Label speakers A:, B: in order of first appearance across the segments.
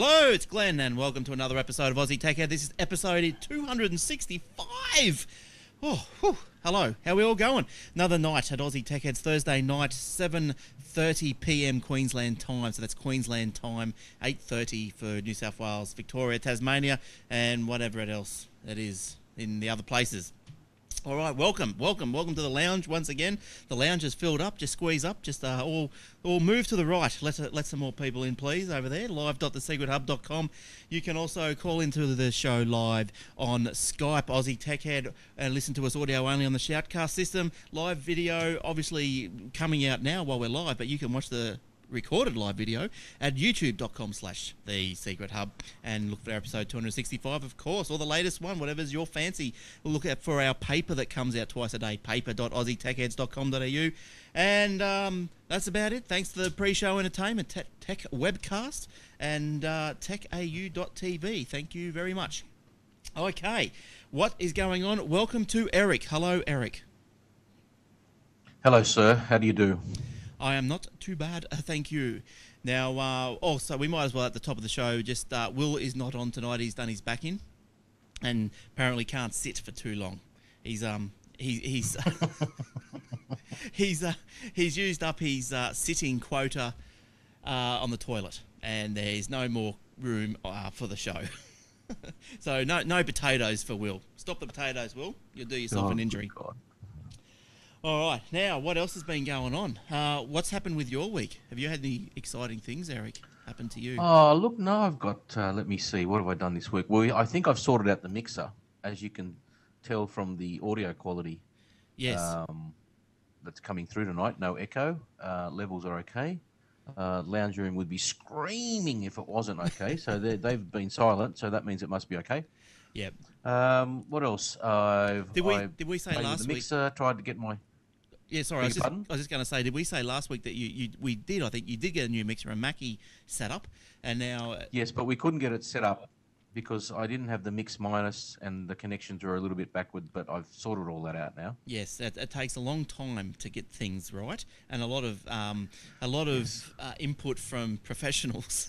A: Hello, it's Glenn, and welcome to another episode of Aussie Tech. This is episode 265. Oh, whew. hello. How are we all going? Another night at Aussie Tech Heads, Thursday night, 7.30 p.m. Queensland time. So that's Queensland time, 8.30 for New South Wales, Victoria, Tasmania, and whatever it else it is in the other places. All right, welcome, welcome, welcome to the lounge once again. The lounge is filled up. Just squeeze up. Just uh, all, all move to the right. Let let some more people in, please, over there. Live.thesecrethub.com. You can also call into the show live on Skype, Aussie Tech Head, and listen to us audio only on the Shoutcast system. Live video, obviously coming out now while we're live, but you can watch the recorded live video at youtube.com slash the secret hub and look for episode 265 of course or the latest one whatever's your fancy. We'll look at for our paper that comes out twice a day paper.aussietechheads.com.au and um, that's about it. Thanks to the pre-show entertainment tech, tech webcast and uh, techau.tv thank you very much. Okay what is going on? Welcome to eric. Hello eric.
B: Hello sir. How do you do
A: I am not too bad, thank you. Now, uh, also, we might as well at the top of the show just uh, Will is not on tonight. He's done his back in, and apparently can't sit for too long. He's um he, he's he's uh, he's used up his uh, sitting quota uh, on the toilet, and there's no more room uh, for the show. so no no potatoes for Will. Stop the potatoes, Will. You'll do yourself
B: Oh,
A: an injury.
B: God.
A: All right. Now, what else has been going on? Uh, what's happened with your week? Have you had any exciting things, Eric, happen to you?
B: Oh, look, no, I've got, uh, let me see, what have I done this week? Well, I think I've sorted out the mixer, as you can tell from the audio quality
A: yes.
B: um, that's coming through tonight. No echo, uh, levels are okay. Uh, lounge room would be screaming if it wasn't okay. so they- they've been silent, so that means it must be okay.
A: yep.
B: Um, what else? I've,
A: Did we
B: I've
A: did we say last
B: the
A: week?
B: mixer, tried to get my.
A: Yeah, sorry. I was, just. I was just going to say, did we say last week that you, you we did? I think you did get a new mixer and Mackie set up, and now uh,
B: Yes, but we couldn't get it set up because I didn't have the mix minus and the connections were a little bit backward, but I've sorted all that out now.
A: yes, it, it takes a long time to get things right, and a lot of um, a lot of uh, input from professionals,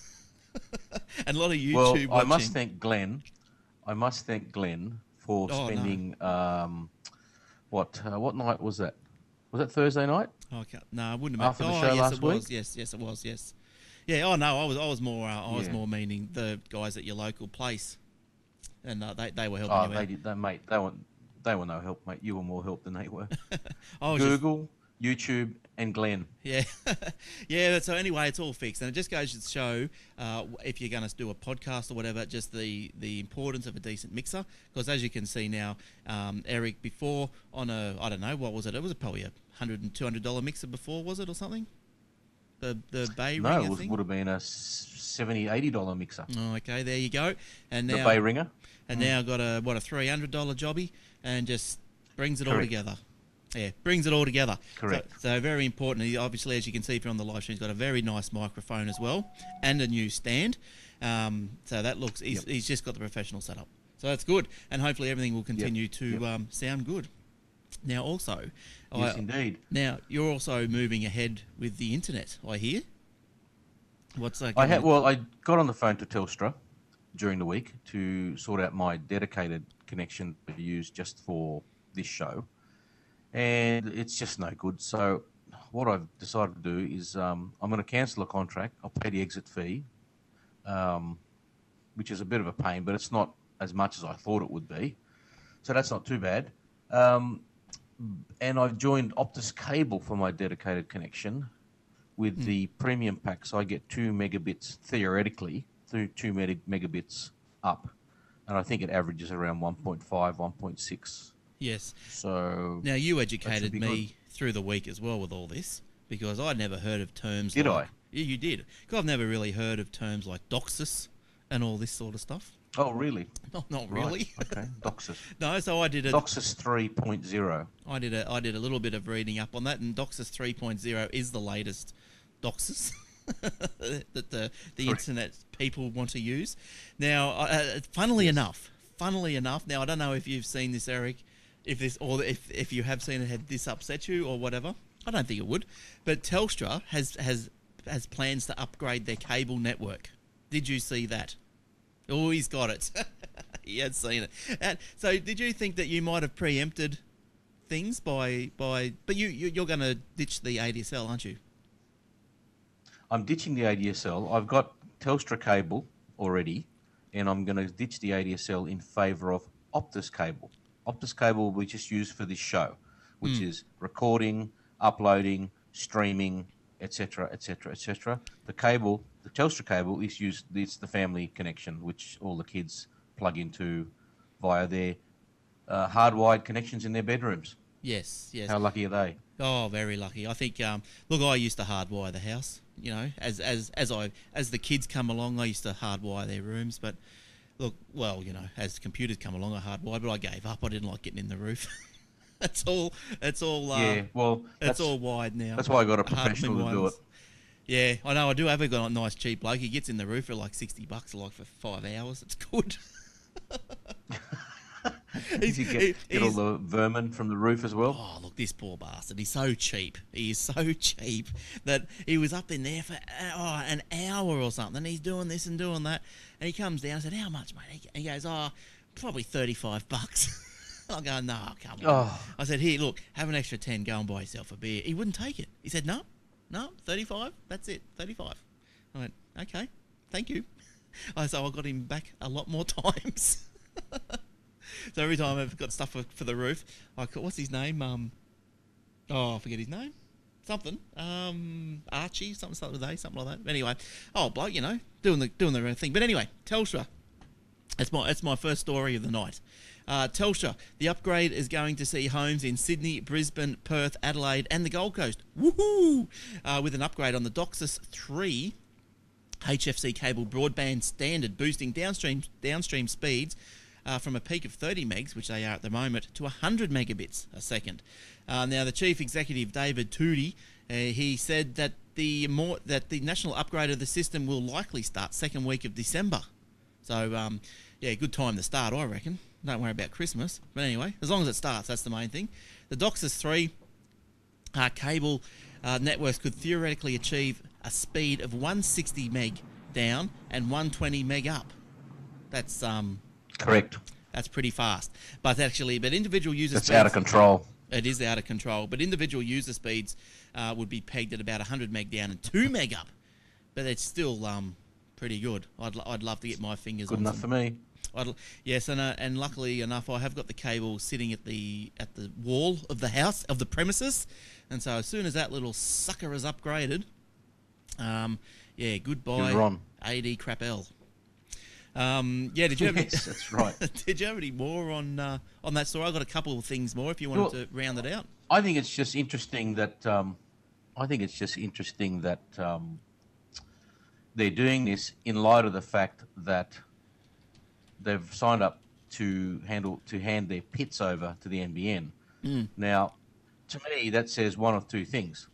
A: and a lot of YouTube
B: well,
A: watching.
B: I must thank Glenn. I must thank Glenn for
A: Oh, no.
B: spending um, what uh, what night was that? Was that Thursday night?
A: Oh, okay. No, I wouldn't have.
B: After the
A: oh,
B: show
A: yes,
B: last
A: it was.
B: week?
A: Yes, yes, it was. Yes. Yeah. Oh no, I was. I was more. Uh, I was
B: Yeah.
A: more meaning the guys at your local place, and uh, they they were helping
B: Oh,
A: you
B: they
A: out.
B: did. They mate, they were they were no help, mate. You were more help than they were.
A: Was just,
B: Google, YouTube, and Glenn.
A: yeah, yeah. So anyway, it's all fixed, and it just goes to show uh, if you're going to do a podcast or whatever, just the the importance of a decent mixer. Because as you can see now, um, Eric before on a I don't know what was it? It was probably a hundred and two hundred dollar mixer before, was it or something? The the Bay
B: No,
A: Ringer
B: it was, would have been a 70 80 dollar mixer.
A: Oh, okay, there you go. And now,
B: The Behringer.
A: and now got a what a three hundred dollar jobby, and just brings it all together. Yeah, brings it all together.
B: Correct.
A: So, so very important. He, obviously, as you can see if you're on the live stream, he's got a very nice microphone as well, and a new stand. Um, so that looks. He's,
B: Yep.
A: he's just got the professional setup. So that's good, and hopefully everything will continue to
B: Yep.
A: um, sound good. Now, also,
B: Yes,
A: I-
B: indeed.
A: now you're also moving ahead with the internet. I hear. What's that?
B: I had well, I got on the phone to Telstra during the week to sort out my dedicated connection to use just for this show, and it's just no good. So, what I've decided to do is um, I'm going to cancel the contract. I'll pay the exit fee, um, which is a bit of a pain, but it's not as much as I thought it would be. So that's not too bad. Um, and I've joined Optus Cable for my dedicated connection with the premium pack, so I get two megabits theoretically through two megabits up, and I think it averages around 1.5, 1.6.
A: yes.
B: So
A: Now you educated me through the week as well with all this because I'd never heard of terms.
B: Did
A: like,
B: I?
A: Yeah, you did. Because I've never really heard of terms like DOCSIS and all this sort of stuff.
B: oh really?
A: Not, not
B: Right,
A: really.
B: okay, DOCSIS.
A: no, so I did a,
B: DOCSIS 3.0.
A: I did a, I did a little bit of reading up on that, and DOCSIS 3.0 is the latest DOCSIS that the the internet people want to use. Now, uh, funnily enough, funnily enough, now I don't know if you've seen this, Eric, if this or if if you have seen it, had this upset you or whatever. I don't think it would, but Telstra has has has plans to upgrade their cable network. Did you see that? Oh, he's got it. he had seen it. And so, did you think that you might have preempted things by by? But you, you you're going to ditch the ADSL, aren't you?
B: I'm ditching the ADSL. I've got Telstra cable already, and I'm going to ditch the ADSL in favour of Optus cable. Optus cable we just use for this show, which is recording, uploading, streaming, etc., etc., etc. The cable, the Telstra cable, is used. It's the family connection, which all the kids plug into via their uh, hardwired connections in their bedrooms.
A: Yes, yes.
B: How lucky are they?
A: Oh, very lucky. I think. Um, look, I used to hardwire the house. You know, as as as I as the kids come along, I used to hardwire their rooms. But look, well, you know, as computers come along, I hardwired, but I gave up. I didn't like getting in the roof. that's all. That's all. Uh,
B: yeah, well,
A: That's,
B: that's
A: all wide now.
B: That's why I got a professional to do it.
A: Yeah, I know. I do have a got a nice cheap bloke. He gets in the roof for like sixty bucks, like for five hours. It's good.
B: Did you get,
A: he-
B: get all the vermin from the roof as well?
A: Oh, look, this poor bastard. He's so cheap. He is so cheap that he was up in there for uh, oh, an hour or something. He's doing this and doing that. And he comes down. I said, How much, mate? He goes, Oh, probably 35 bucks. I go, No, come on.
B: Oh.
A: I said, Here, look, have an extra 10. Go and buy yourself a beer. He wouldn't take it. He said, No, no, 35. That's it. 35. I went, Okay, thank you. I so I got him back a lot more times. so every time I've got stuff for, for the roof, I call, what's his name? Um, oh, I forget his name. Something. Um, Archie, something, something with A, something like that. Anyway, oh, bloke, you know, doing the doing their own thing. But anyway, Telstra. That's my that's my first story of the night. Uh, Telstra, the upgrade is going to see homes in Sydney, Brisbane, Perth, Adelaide, and the Gold Coast. Woohoo! Uh, with an upgrade on the DOCSIS 3 HFC cable broadband standard, boosting downstream downstream speeds uh, from a peak of 30 megs, which they are at the moment, to 100 megabits a second. Uh, now, the chief executive David Thodey, uh, he said that the more that the national upgrade of the system will likely start second week of December. So, um, yeah, good time to start, I reckon. Don't worry about Christmas. But anyway, as long as it starts, that's the main thing. The DOCSIS 3 uh, cable uh, networks could theoretically achieve a speed of 160 meg down and 120 meg up. That's um,
B: Correct.
A: that's pretty fast. But actually, but individual user
B: That's
A: speeds,
B: out of control.
A: It is out of control. But individual user speeds uh, would be pegged at about 100 meg down and 2 meg up. But it's still um, pretty good. I'd, I'd love to get my fingers
B: Good
A: on
B: enough
A: some
B: for me.
A: I'd, yes, and uh, and luckily enough, I have got the cable sitting at the at the wall of the house of the premises, and so as soon as that little sucker is upgraded, um, yeah, goodbye. AD crap L. Um, yeah, did you have any,
B: Yes, that's right.
A: did you have any more on uh, on that story? I've got a couple of things more if you wanted
B: Well-
A: to round it out.
B: I think it's just interesting that um, I think it's just interesting that um, they're doing this in light of the fact that they've signed up to handle to hand their pits over to the NBN. Now, to me, that says one of two things: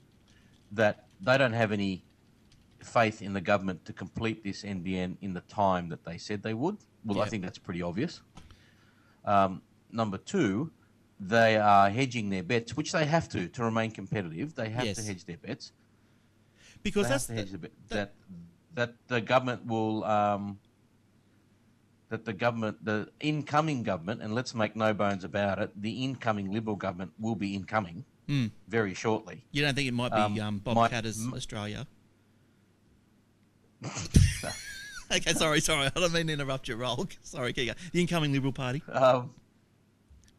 B: that they don't have any faith in the government to complete this NBN in the time that they said they would. Well, I think that's pretty obvious. Um, number two, they are hedging their bets, which they have to to remain competitive. They have
A: Yes.
B: to hedge their bets.
A: Because
B: They
A: that's
B: hedge
A: the,
B: that that the government will um, that the government, the incoming government, and let's make no bones about it, the incoming Liberal government will be incoming
A: Hmm.
B: very shortly.
A: you don't think it might be um,
B: Um,
A: Bob
B: my-
A: Katter's
B: m-
A: Australia? okay, sorry, sorry, I don't mean to interrupt your role. Sorry, keep going. The incoming Liberal Party.
B: Um,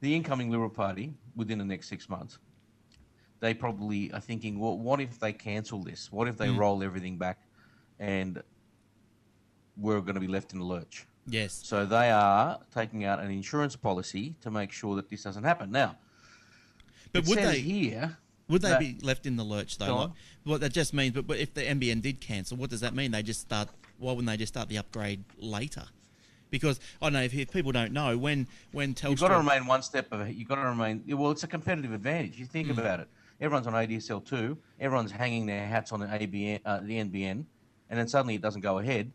B: the incoming Liberal Party, within the next six months, they probably are thinking, well, what if they cancel this? What if they
A: Mm.
B: roll everything back and we're going to be left in the lurch?
A: Yes.
B: So they are taking out an insurance policy to make sure that this doesn't happen. Now,
A: But would they
B: here?
A: Would they
B: that-
A: be left in the lurch though? Like, what that just means, but, but if the NBN did cancel, what does that mean? They just start. Why wouldn't they just start the upgrade later? Because I don't know if, if people don't know when when Telstra.
B: You've got to remain one step ahead. You've got to remain. Well, it's a competitive advantage. You think
A: Mm.
B: about it. Everyone's on ADSL two. Everyone's hanging their hats on the ABN, uh, the NBN, and then suddenly it doesn't go ahead.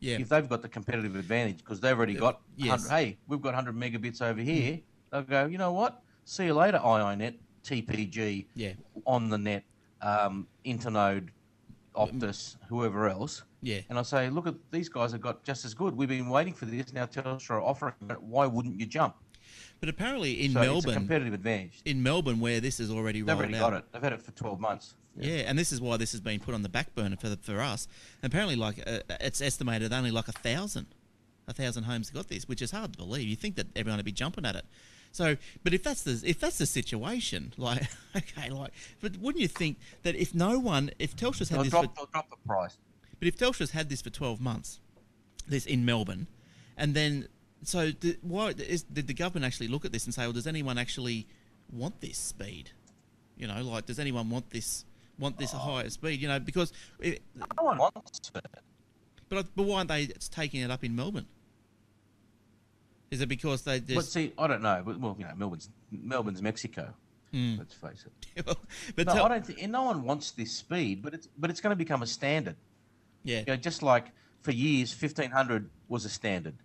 A: yeah.
B: If they've got the competitive advantage because they've already got,
A: yes.
B: hey, we've got 100 megabits over here. They'll go, you know what? See you later, IINet, TPG,
A: Yeah.
B: on the net, um, Internode, Optus, whoever else.
A: Yeah.
B: And I say, look at these guys have got just as good. We've been waiting for this. Now Telstra are offering it. Why wouldn't you jump?
A: But apparently in
B: so it's a
A: Melbourne,
B: competitive advantage.
A: in Melbourne, where this is already
B: They've
A: rolled
B: already
A: out,
B: got it. They've had it for 12 months.
A: Yeah. and this is why this has been put on the back burner for the, for us. Apparently, like uh, it's estimated only like a thousand, a thousand homes got this, which is hard to believe. You think that everyone would be jumping at it. So, but if that's the if that's the situation, like okay, like, but wouldn't you think that if no one, if Telstra's had
B: They'll
A: this,
B: drop,
A: for,
B: drop the price.
A: but if Telstra's had this for twelve months, this in Melbourne, and then so did, why is, did the government actually look at this and say, well, does anyone actually want this speed? You know, like does anyone want this want this oh. higher speed? You know, because it,
B: No one wants it.
A: but but why aren't they taking it up in Melbourne? Is it because they
B: But
A: just?
B: see, I don't know. But, well, you know, Melbourne's Melbourne's Mexico.
A: Hmm.
B: Let's face it.
A: but
B: No,
A: tell-
B: I don't think. No one wants this speed, but it's but it's going to become a standard.
A: yeah,
B: You know, just like for years, fifteen hundred was a standard,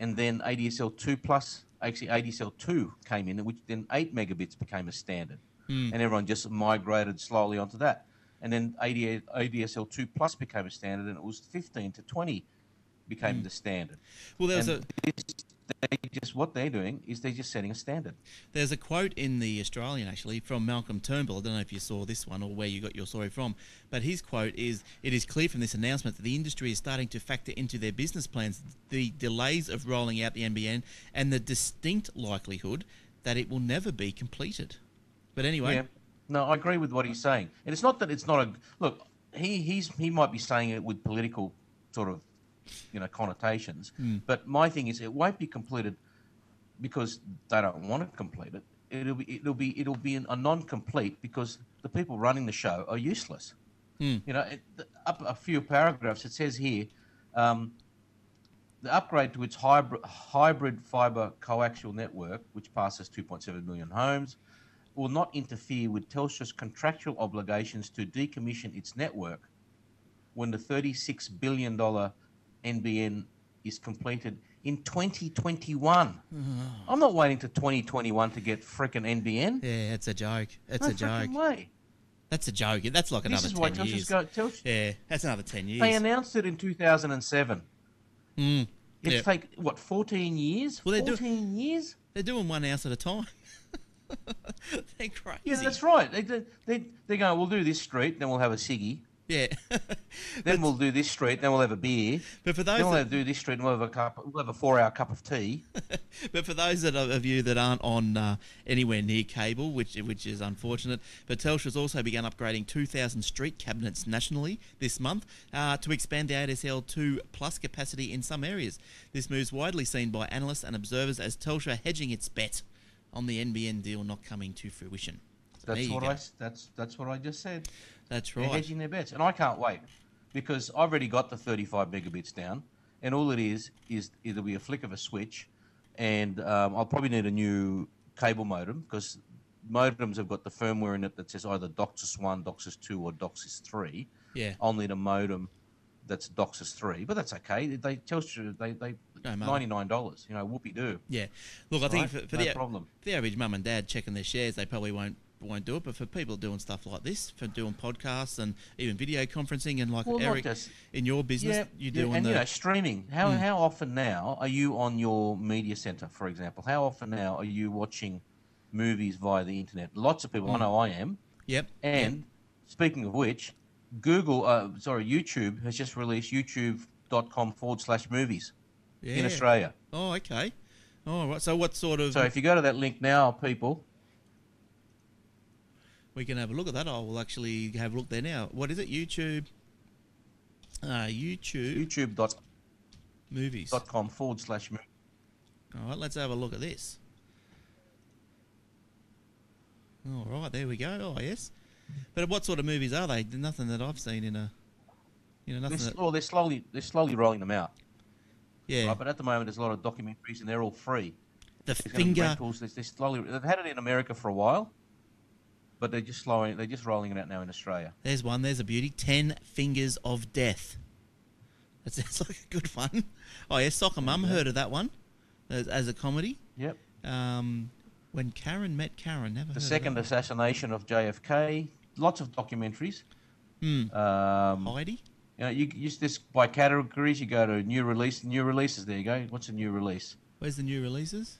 B: and then ADSL two plus, actually ADSL two came in, which then eight megabits became a standard,
A: Hmm.
B: and everyone just migrated slowly onto that, and then AD, ADSL two plus became a standard, and it was fifteen to twenty became the standard.
A: well, there's
B: and
A: a
B: this, they just what they're doing is they're just setting a standard.
A: There's a quote in the Australian actually from Malcolm Turnbull. I don't know if you saw this one or where you got your story from, but his quote is It is clear from this announcement that the industry is starting to factor into their business plans the delays of rolling out the NBN and the distinct likelihood that it will never be completed. But anyway,
B: Yeah. No, I agree with what he's saying, and it's not that it's not a look. He he's he might be saying it with political sort of you know connotations, but my thing is it won't be completed because they don't want to complete it. It'll be it'll be it'll be a non-complete because the people running the show are useless. You know, it, up a few paragraphs it says here. Um, the upgrade to its hybrid, hybrid fiber coaxial network, which passes 2.7 million homes, will not interfere with Telstra's contractual obligations to decommission its network when the $36 billion NBN is completed in 2021. I'm not waiting to 2021 to get frickin' NBN.
A: yeah, it's a joke. It's
B: no
A: a joke.
B: way.
A: That's a joke. That's like another
B: This is why
A: 10
B: Telstra's
A: years.
B: go, Telstra,
A: yeah, that's another 10 years.
B: They announced it in 2007.
A: Mm.
B: It's
A: Yeah.
B: take what 14 years?
A: Well, they do-
B: 14 years.
A: They're doing one house at a time. They're crazy.
B: Yeah, that's right. They they they they go. We'll do this street, then we'll have a ciggy.
A: Yeah.
B: Then we'll do this street, then we'll have a beer.
A: but for those
B: Then we'll
A: that,
B: have do this street, and we'll have a cup. We'll have a four-hour cup of tea.
A: But for those that of you that aren't on uh, anywhere near cable, which which is unfortunate, but Telstra's also begun upgrading 2,000 street cabinets nationally this month uh, to expand the ADSL 2 plus capacity in some areas. This move's widely seen by analysts and observers as Telstra hedging its bet on the NBN deal not coming to fruition. So
B: That's what
A: go.
B: I. That's that's what I just said.
A: That's right.
B: They're
A: right.
B: hedging their bets, and I can't wait because I've already got the 35 megabits down, and all it is is it'll be a flick of a switch, and um, I'll probably need a new cable modem because modems have got the firmware in it that says either DOCSIS one, DOCSIS two, or DOCSIS three.
A: Yeah.
B: I'll need a modem that's DOCSIS three, but that's okay. They Telstra they they
A: No
B: ninety nine dollars. You know, whoopee do.
A: Yeah. Look, I think for, for
B: No
A: the
B: problem.
A: for the average mum and dad checking their shares, they probably won't won't do it. But for people doing stuff like this, for doing podcasts and even video conferencing, and like
B: Well,
A: Eric
B: just-
A: in your business,
B: Yeah,
A: you
B: yeah,
A: doing
B: and
A: the
B: you know streaming. How
A: Mm.
B: how often now are you on your media center, for example? How often now are you watching movies via the internet? Lots of people. I
A: Mm.
B: know I am.
A: yep
B: And speaking of which, Google, uh, sorry, YouTube has just released YouTube.com forward slash movies
A: yeah.
B: in Australia.
A: Oh, okay. All right. So what sort of
B: So if you go to that link now, people,
A: we can have a look at that? I will actually have a look there now. What is it? YouTube. Uh, YouTube
B: YouTube.com
A: movies.
B: dot com forward slash movie.
A: All right, let's have a look at this. All right, there we go. Oh yes, but what sort of movies are they? Nothing that I've seen in a, you know, nothing.
B: They're,
A: That,
B: well, they're slowly they're slowly rolling them out.
A: yeah,
B: Right? But at the moment, there's a lot of documentaries, and they're all free.
A: the
B: There's
A: finger.
B: rentals. They're slowly. They've had it in America for a while, but they're just slowing. They're just rolling it out now in Australia.
A: There's one. There's a beauty. Ten fingers of death. That sounds like a good one. Oh yeah, soccer mum
B: go.
A: heard of that one, as, as a comedy.
B: Yep.
A: Um, when Karen met Karen, never
B: The
A: heard
B: second
A: Of that.
B: assassination of JFK. Lots of documentaries. Um,
A: Heidi.
B: you know, you use this by categories. You go to new release, new releases. There you go. What's a new release?
A: Where's the new releases?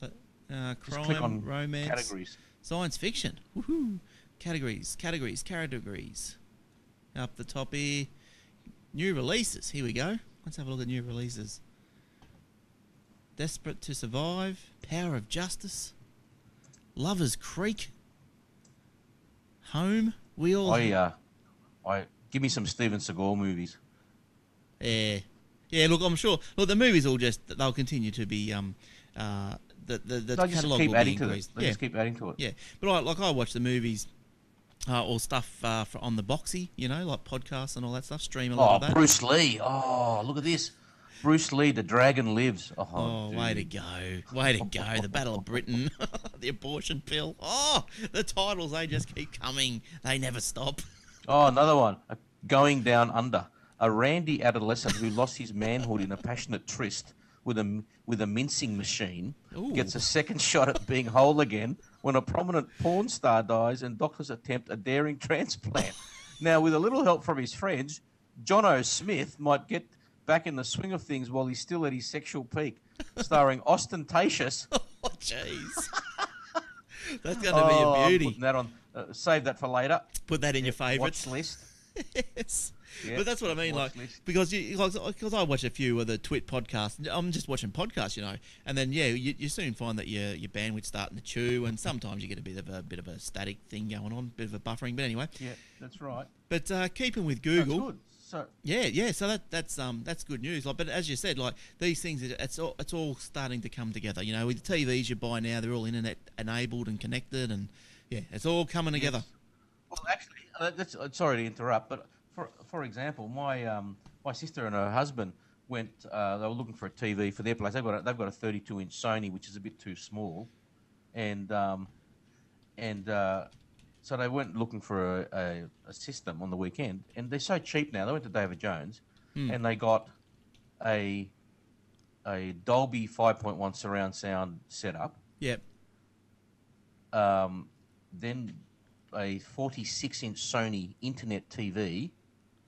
A: Uh, uh, crime,
B: click on
A: romance,
B: categories.
A: Science fiction. Woohoo! Categories, categories, categories. Up the top here, new releases. Here we go. Let's have a look at new releases. Desperate to Survive, Power of Justice, Lovers Creek, Home. We all.
B: I uh, I give me some Steven Seagal movies.
A: Yeah, yeah. Look, I'm sure. Look, the movies all just they'll continue to be um uh the the, the
B: They
A: catalog
B: keep
A: will
B: adding
A: be
B: to it. They
A: Yeah,
B: just keep adding to it.
A: yeah. But I, like I watch the movies. Uh, or stuff uh, for, on the boxy, you know, like podcasts and all that stuff. Stream a lot
B: Oh,
A: of that.
B: Bruce Lee. Oh, look at this. Bruce Lee, the dragon lives. Oh,
A: Oh, way to go. Way to go. The Battle of Britain. the abortion pill. Oh, the titles, they just keep coming. They never stop.
B: Oh, another one. Going down under. A randy adolescent who lost his manhood in a passionate tryst with a with a mincing machine
A: Ooh.
B: gets a second shot at being whole again when a prominent porn star dies and doctors attempt a daring transplant. now, with a little help from his friends, John O. Smith might get back in the swing of things while he's still at his sexual peak, starring ostentatious.
A: Oh, jeez. That's going to
B: Oh,
A: be
B: I'm
A: a beauty.
B: putting that on. Uh, save that for later.
A: Put that in your favourites.
B: Watch list.
A: yes.
B: Yeah,
A: but that's what I mean, like
B: list.
A: because you because I watch a few of the Twit podcasts. I'm just watching podcasts, you know, and then yeah, you, you soon find that your your bandwidth's starting to chew, and sometimes you get a bit of a bit of a static thing going on, bit of a buffering. But anyway,
B: Yeah, that's right.
A: but uh, keeping with
B: That's
A: Google,
B: good. So
A: yeah, yeah. So that that's um that's good news. Like, but as you said, like these things, it's all it's all starting to come together. You know, with the TVs you buy now, they're all internet enabled and connected, and yeah, it's all coming together.
B: Well, actually, uh, that's, uh, sorry to interrupt, but for for example, my um, my sister and her husband went. Uh, they were looking for a TV for their place. They've got a, they've got a 32 inch Sony, which is a bit too small, and um, and uh, so they went looking for a, a, a system on the weekend, and they're so cheap now. They went to David Jones, and they got a a Dolby 5.1 surround sound setup.
A: Yep.
B: um, then a 46 inch Sony Internet TV,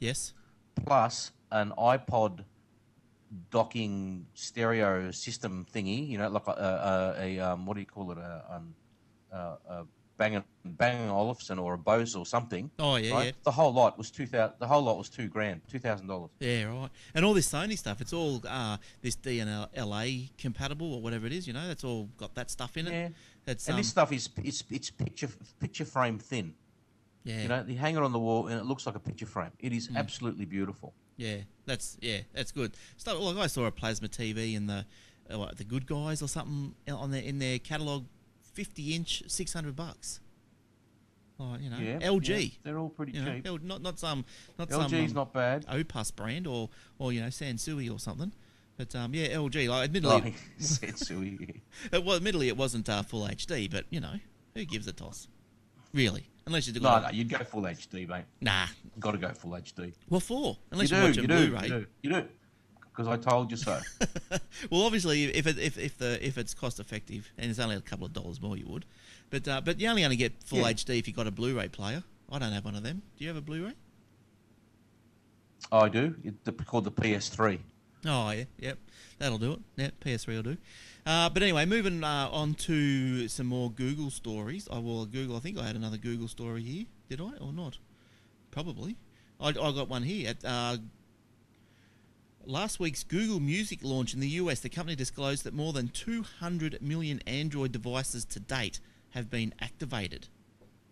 A: Yes.
B: plus an iPod docking stereo system thingy, you know, like a, a, a um, what do you call it, a, um, a, a Bang Bang Olufsen or a Bose or something.
A: Oh yeah,
B: right?
A: yeah.
B: The whole lot was two thousand. The whole lot was two grand, two thousand dollars.
A: Yeah, right. And all this Sony stuff, it's all uh, this DNLA compatible or whatever it is. You know, that's all got that stuff in it.
B: Yeah.
A: That's
B: And
A: um,
B: this stuff is it's it's picture picture frame thin.
A: Yeah,
B: You know, you hang it on the wall and it looks like a picture frame. It is Mm. absolutely beautiful.
A: yeah. That's yeah, that's good. Stuff like I saw a plasma TV in the uh, what, the Good Guys or something on their in their catalog, fifty inch, six hundred bucks. Oh, you know,
B: Yeah,
A: LG.
B: yeah, they're all pretty
A: You
B: cheap.
A: L- not not some not some
B: LG's
A: um,
B: not bad.
A: Opus brand or or you know Sansui or something. But um, yeah, LG. Like admittedly,
B: Sensui.
A: It, well, admittedly, it wasn't uh, full HD, but you know, who gives a toss? Really? Unless you've
B: no,
A: got
B: no,
A: a,
B: you'd go full HD, mate.
A: nah.
B: Got to go full HD.
A: What for? Unless
B: you
A: are
B: do,
A: watching
B: you do,
A: Blu-ray.
B: you do, you do. Because I told you so.
A: well, obviously, if it, if if the if it's cost effective and it's only a couple of dollars more, you would. But uh, but you only only get full
B: Yeah.
A: HD if you got a Blu-ray player. I don't have one of them. Do you have a Blu-ray?
B: I do. It's called the PS3.
A: Oh yeah, yep, that'll do it. Yeah, PS3 will do. Uh, but anyway, moving uh, on to some more Google stories. I will Google. I think I had another Google story here. Did I or not? Probably. I, I got one here at uh, last week's Google Music launch in the US. The company disclosed that more than 200 million Android devices to date have been activated.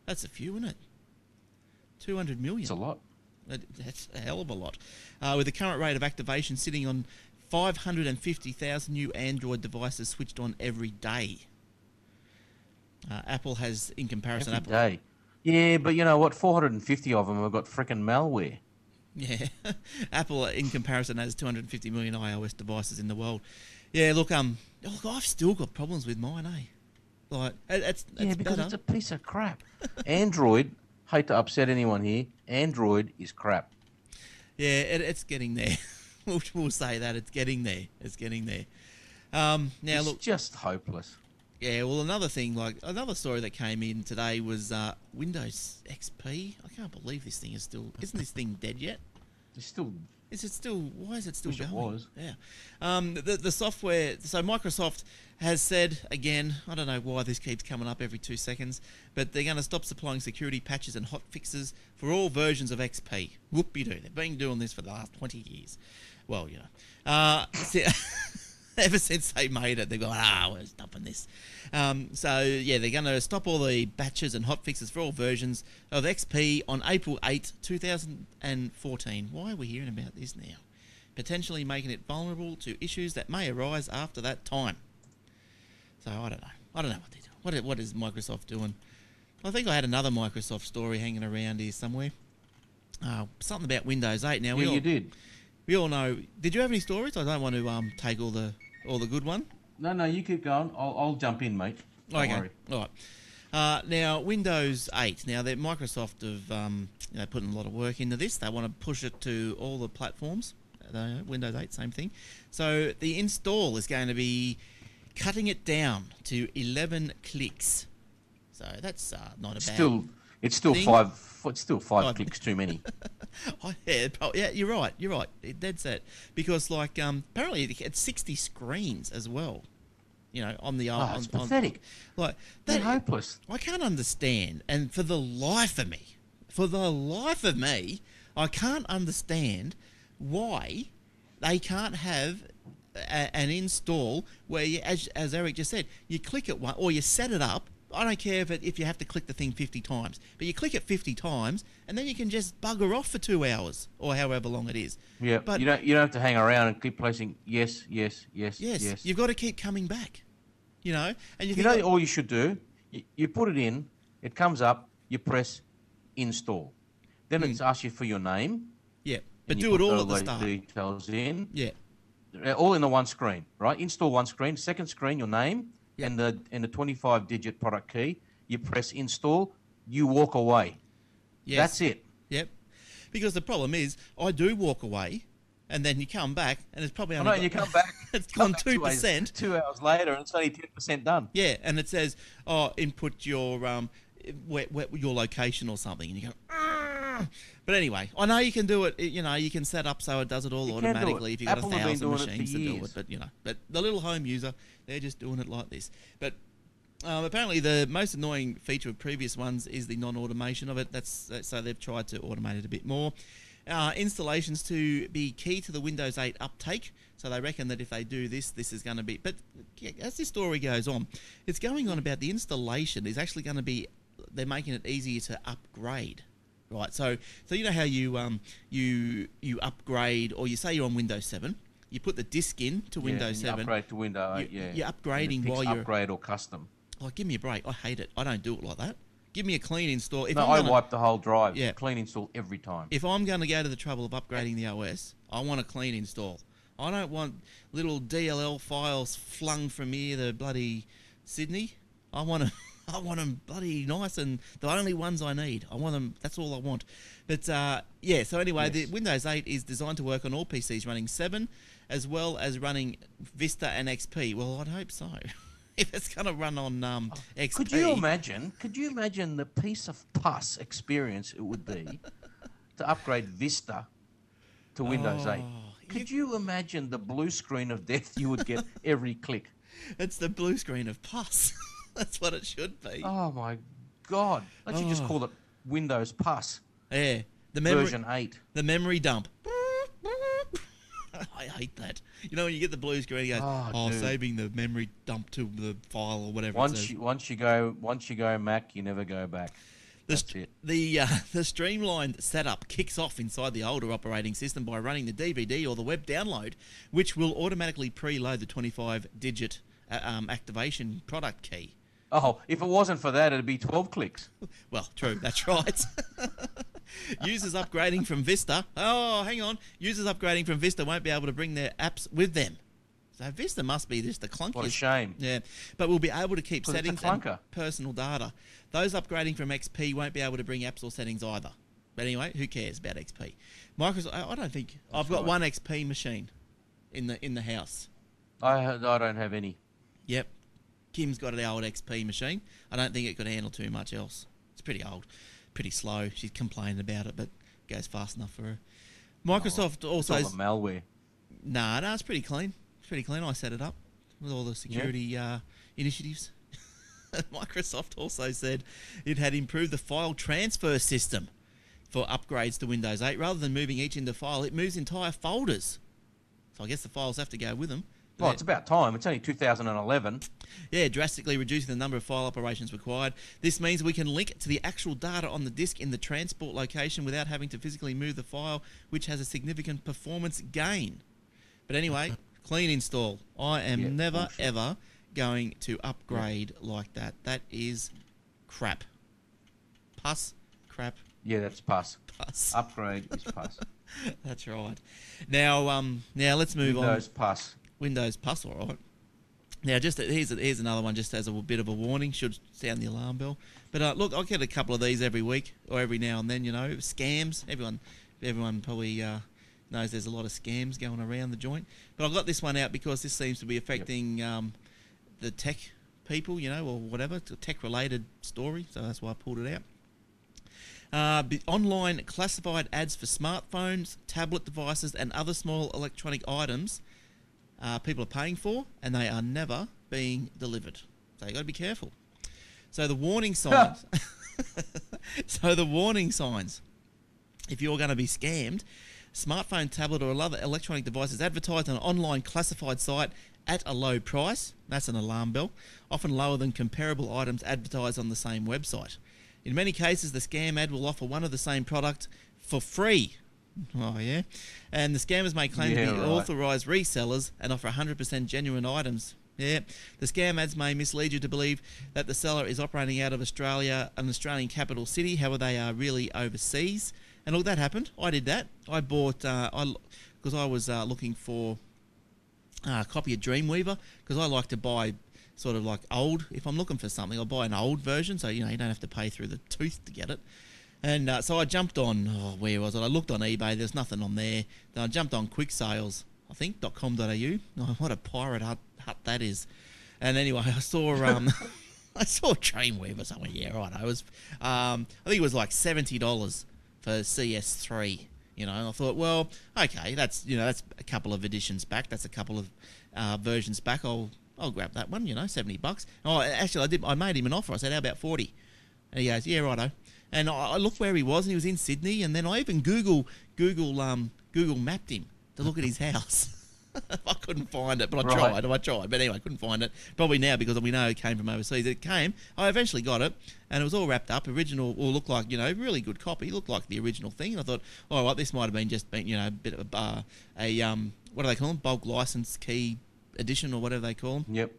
A: That's a few, isn't it? 200 million.
B: That's a lot.
A: That's a hell of a lot. Uh, with the current rate of activation sitting on 550,000 new Android devices switched on every day. Uh, Apple has, in comparison,
B: Every
A: Apple.
B: day. Yeah, but you know what? 450 of them have got frickin' malware.
A: Yeah, Apple, in comparison, has 250 million iOS devices in the world. Yeah, look, um, look, I've still got problems with mine, eh? Like, it's, it's
B: yeah, because
A: better.
B: it's a piece of crap. Android, hate to upset anyone here, Android is crap.
A: Yeah, it, it's getting there. we'll, we'll say that it's getting there. It's getting there. Um, now,
B: it's
A: look,
B: just hopeless.
A: Yeah, well, another thing, like another story that came in today was uh, Windows XP. I can't believe this thing is still. Isn't this thing dead yet?
B: It's still
A: Is it still? Why is it still
B: Wish it was.
A: Yeah. Um, the the software. So Microsoft has said again. I don't know why this keeps coming up every two seconds, but they're going to stop supplying security patches and hot fixes for all versions of XP. Whoopie doo. They've been doing this for the last twenty years. Well, you know. Uh, ever since they made it, they've gone, ah, we're stopping this. Um, so, yeah, they're going to stop all the batches and hotfixes for all versions of XP on April 8, 2014. Why are we hearing about this now? Potentially making it vulnerable to issues that may arise after that time. So, I don't know. I don't know what they're doing. What, what is Microsoft doing? I think I had another Microsoft story hanging around here somewhere. Uh, something about Windows 8. Now, we all,
B: you did.
A: We all know. Did you have any stories? I don't want to um take all the all the good one.
B: No, no, you keep going. I'll, I'll jump in, mate. Don't
A: okay.
B: worry.
A: All right. Uh, now Windows 8. Now that Microsoft have um, you know, put in a lot of work into this. They want to push it to all the platforms. Uh, Windows 8, same thing. So the install is going to be cutting it down to 11 clicks. So that's uh, not a bad.
B: Still, it's still
A: thing.
B: five. It's still five
A: Five.
B: clicks too many.
A: Oh, yeah, yeah, you're right. You're right. It, dead set. Because like um, apparently it's 60 screens as well. You know, on the
B: Oh,
A: on,
B: it's
A: on-
B: pathetic.
A: like
B: They're
A: that,
B: hopeless.
A: I can't understand, and for the life of me, for the life of me, I can't understand why they can't have a, an install where, you, as as Eric just said, you click it one or you set it up. I don't care if it, if you have to click the thing 50 times, but you click it 50 times, and then you can just bugger off for two hours or however long it is.
B: Yeah,
A: But-
B: you don't you don't have to hang around and keep placing yes, yes, yes,
A: Yes,
B: yes.
A: you've got to keep coming back. You know, and you,
B: You
A: think,
B: know, all you should do, you, you put it in, it comes up, you press install. Then
A: Hmm.
B: it's asks you for your name.
A: yeah, but do it all at the start.
B: Details in,
A: Yeah,
B: Uh, all in the one screen, right? Install one screen. Second screen, your name
A: Yeah.
B: and the and the 25 digit product key. You press install. You walk away.
A: yes.
B: That's it.
A: Yep. Because the problem is, I do walk away, and then you come back, and it's probably
B: I
A: only
B: know, and
A: got-
B: you come back.
A: it's
B: come
A: gone two percent.
B: Two hours later, and it's only ten percent done.
A: Yeah, and it says, "Oh, input your um, where, where, your location or something," and you go. But anyway, I know you can do it. You know, you can set up so it does it all
B: You do it.
A: automatically if you've got
B: Apple
A: a thousand
B: doing it for
A: machines to do it. But you know, but the little home user, they're just doing it like this. But um, apparently, the most annoying feature of previous ones is the non-automation of it. That's that's- so they've tried to automate it a bit more. Uh, installations to be key to the Windows 8 uptake. So they reckon that if they do this, this is going to be. But yeah, as this story goes on, it's going on about the installation is actually going to be. They're making it easier to upgrade. Right, so so you know how you um you you upgrade or you say you're on Windows 7, you put the disk in to
B: Yeah,
A: Windows
B: you
A: 7.
B: Upgrade to Windows 8,
A: You-
B: yeah.
A: you're upgrading while you're-
B: upgrade or custom.
A: Like, give me a break. I hate it. I don't do it like that. Give me a clean install. If
B: no,
A: I'm
B: I
A: gonna,
B: wipe the whole drive.
A: Yeah.
B: Clean install every time.
A: If I'm going to go to the trouble of upgrading the OS, I want a clean install. I don't want little DLL files flung from here to bloody Sydney. I want to, I want them bloody nice and the only ones I need. I want them. That's all I want. But uh, yeah. So anyway, the Windows 8 is designed to work on all PCs running 7, as well as running Vista and XP. Well, I'd hope so. if it's going to run on um, XP.
B: Oh, Could you imagine? Could you imagine the piece of pus experience it would be to upgrade Vista to Windows 8?
A: Oh,
B: Could you imagine the blue screen of death you would get every click?
A: It's the blue screen of pus. That's what it should be.
B: Oh my god! Why don't you just
A: Oh.
B: call it Windows Pus
A: Yeah, the memory,
B: version 8?
A: the memory dump. I hate that. You know when you get the blue screen, you go,
B: Oh,
A: "Oh,
B: dude.
A: saving the memory dump to the file or whatever." it
B: Once
A: says.
B: you once you go once you go Mac, you never go back.
A: the,
B: That's
A: st-
B: it.
A: the uh, the streamlined setup kicks off inside the older operating system by running the DVD or the web download, which will automatically preload the 25-digit uh, um, activation product key.
B: Oh, if it wasn't for that, it'd be 12 clicks.
A: Well, true, that's right. Users upgrading from Vista. Oh, hang on. Users upgrading from Vista won't be able to bring their apps with them. So Vista must be just the clunkiest.
B: What a shame.
A: Yeah, but we'll be able to keep
B: 'Cause it's a
A: settings and personal data. Those upgrading from XP won't be able to bring apps or settings either. But anyway, who cares about XP? Microsoft. I I don't think I've got
B: right.
A: one XP machine in the in the house.
B: I I don't have any.
A: Yep. Kim's got an old XP machine. I don't think it could handle too much else. It's pretty old, pretty slow. She's complaining about it, but it goes fast enough for her. Microsoft
B: It's
A: also.
B: all the malware.
A: Nah, no, it's pretty clean. It's pretty clean. I set it up with all the security uh, initiatives. Microsoft also said it had improved the file transfer system for upgrades to Windows 8. Rather than moving each into file, it moves entire folders. So I guess the files have to go with them.
B: Well, it's about time. It's only 2011.
A: Yeah, drastically reducing the number of file operations required. This means we can link to the actual data on the disk in the transport location without having to physically move the file, which has a significant performance gain. But anyway, clean install. I am
B: Yeah,
A: never ever going to upgrade like that. That is crap. Pus, crap,
B: Yeah, that's pass.
A: pus.
B: Upgrade is pass.
A: That's right. Now, um, now let's move on.
B: Windows pass.
A: Windows all right. Now, just here's here's another one, just as a bit of a warning, should sound the alarm bell. But uh, look, I get a couple of these every week or every now and then. You know, scams. Everyone, everyone probably uh, knows there's a lot of scams going around the joint. But I got this one out because this seems to be affecting um, the tech people, you know, or whatever, it's a tech-related story. So that's why I pulled it out. Uh, online classified ads for smartphones, tablet devices, and other small electronic items uh, people are paying for, and they are never being delivered. So you've got to be careful. So the warning signs. so the warning signs. If you're going to be scammed, smartphone, tablet, or other electronic device is advertised on an online classified site at a low price. That's an alarm bell, often lower than comparable items advertised on the same website. In many cases, the scam ad will offer one of the same product for free. Oh yeah, and the scammers may claim
B: Yeah,
A: to be
B: right.
A: authorized resellers and offer 100% genuine items. Yeah, the scam ads may mislead you to believe that the seller is operating out of Australia, an Australian capital city. However, they are really overseas. And look, that happened. I did that. I bought, uh, I because I was uh, looking for uh, a copy of Dreamweaver because I like to buy sort of like old. If I'm looking for something, I'll buy an old version, so you know you don't have to pay through the tooth to get it. And uh, so I jumped on. Oh, where was it? I looked on eBay. There's nothing on there. Then I jumped on Quick Sales. I think .com.au. Oh, what a pirate hut, hut that is. And anyway, I saw um, I saw Dreamweaver somewhere. Yeah, right. I was. Um, I think it was like seventy dollars for CS3. You know, and I thought, well, okay, that's you know that's a couple of editions back. That's a couple of uh, versions back. I'll I'll grab that one. You know, seventy bucks. Oh, actually, I did. I made him an offer. I said, how about forty? And he goes, yeah, righto. And I, I looked where he was, and he was in Sydney. And then I even Google Google um Google mapped him to look at his house. I couldn't find it, but I
B: Right.
A: tried. I tried, but anyway, I couldn't find it. Probably now because we know it came from overseas. It came. I eventually got it, and it was all wrapped up. Original, or looked like you know, really good copy. Looked like the original thing. And I thought, all right, this might have been just been you know a bit of a, uh, a um what do they call them? Bulk license key edition or whatever they call them.
B: Yep.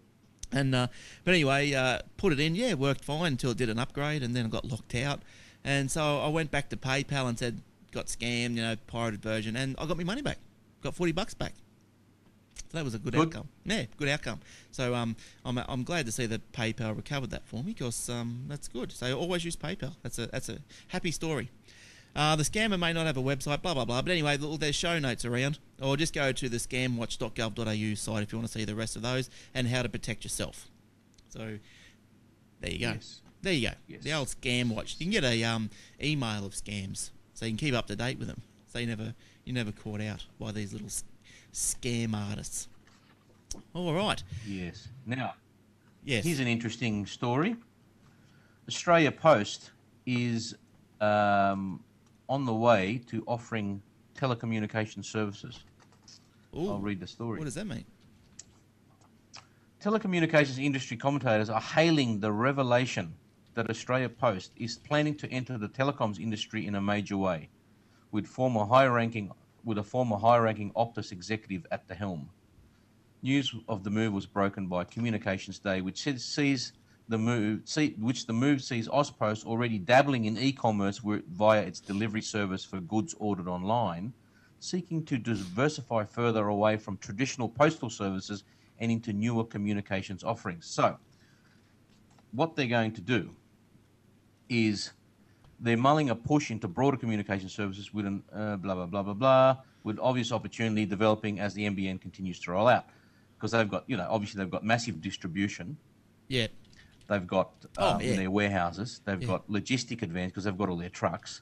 A: And uh, but anyway, uh, put it in. Yeah, worked fine until it did an upgrade, and then it got locked out. And so I went back to PayPal and said, got scammed, you know, pirated version, and I got my money back. Got forty bucks back. So that was a good,
B: Good.
A: outcome. Yeah, good outcome. So um, I'm, I'm glad to see that PayPal recovered that for me because um, that's good. So always use PayPal. That's a that's a happy story. Uh, the scammer may not have a website, blah blah blah. But anyway, th- there's show notes around, or just go to the scamwatch.gov.au site if you want to see the rest of those and how to protect yourself. So there you go.
B: Yes.
A: There you go.
B: Yes.
A: The old scam watch. You can get a um, email of scams, so you can keep up to date with them. So you never you never caught out by these little scam artists. All right.
B: Yes. Now,
A: Yes.
B: here's an interesting story. Australia Post is um, on the way to offering telecommunication services.
A: Ooh,
B: I'll read the story.
A: What does that mean?
B: Telecommunications industry commentators are hailing the revelation that Australia Post is planning to enter the telecoms industry in a major way, with former high-ranking with a former high-ranking Optus executive at the helm. News of the move was broken by Communications Day, which says, sees the move, see, which the move sees Ozpost already dabbling in e-commerce via its delivery service for goods ordered online, seeking to diversify further away from traditional postal services and into newer communications offerings. So, what they're going to do is they're mulling a push into broader communication services with an uh, blah blah blah blah blah with obvious opportunity developing as the NBN continues to roll out because they've got you know obviously they've got massive distribution
A: Yeah.
B: They've got
A: Oh,
B: um,
A: yeah.
B: in their warehouses. They've
A: Yeah.
B: got logistic advantage because they've got all their trucks,